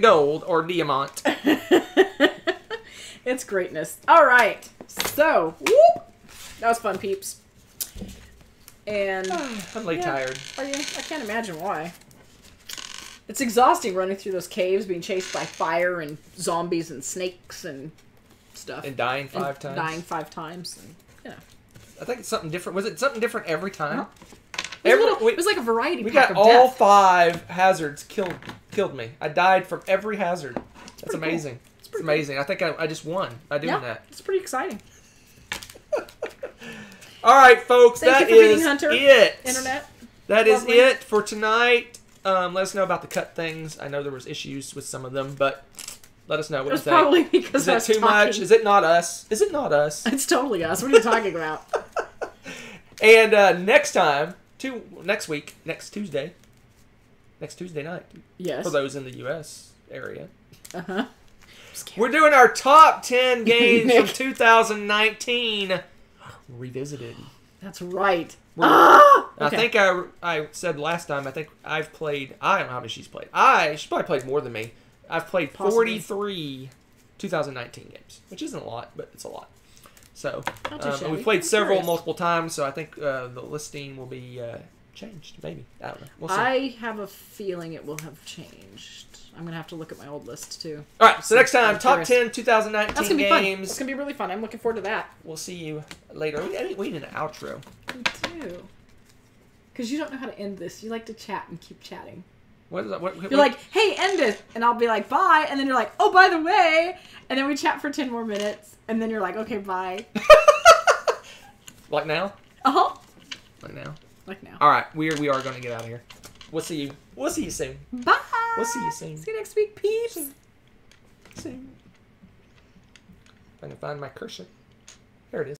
gold or diamant. it's greatness. All right. So, whoop. That was fun, peeps. And I'm like Yeah. tired. are you? I can't imagine why. It's exhausting running through those caves, being chased by fire and zombies and snakes and stuff. And dying And five times. Dying five times. And, you know. I think it's something different. Was it something different every time? It was, Every- little- we- it was like a variety We got all death. five hazards killed killed me. I died from every hazard. That's pretty cool. amazing. It's, pretty amazing. I think I, I just won by doing yeah, that. it's pretty exciting. All right, folks. Thank that you for beating is Hunter, it. Internet. That is Lovely. it for tonight. Um, let us know about the cut things. I know there was issues with some of them, but let us know what It you think. probably because Is it was too much? Is it not us? Is it not us? It's totally us. What are you talking about? And uh, next time, two next week, next Tuesday, next Tuesday night yes. for those in the U.S. area, Uh huh. we're doing our top ten games from 2019 revisited. That's right. Ah! I Okay. think I, I said last time. I think I've played. I don't know how many she's played. I she's probably played more than me. I've played Possibly. 43 2019 games, which isn't a lot, but it's a lot. So um, we've played I'm several curious. multiple times. So I think uh, the listing will be uh, changed. Maybe I don't know. We'll see. I have a feeling it will have changed. I'm gonna have to look at my old list too. All right. So next time, top. 10 2019 That's gonna be fun. It's gonna be really fun. I'm looking forward to that. We'll see you later. We, I we need an outro. Me too. Because you don't know how to end this. You like to chat and keep chatting. What is that? What, what, You're like, hey, end it. And I'll be like, bye. And then you're like, oh, by the way. And then we chat for 10 more minutes. And then you're like, okay, bye. like now? Uh huh. Like now? Like now. All right. We are we are going to get out of here. We'll see you. We'll see you soon. Bye. We'll see you soon. See you next week, peeps. Soon. If I can find my cursor. There it is.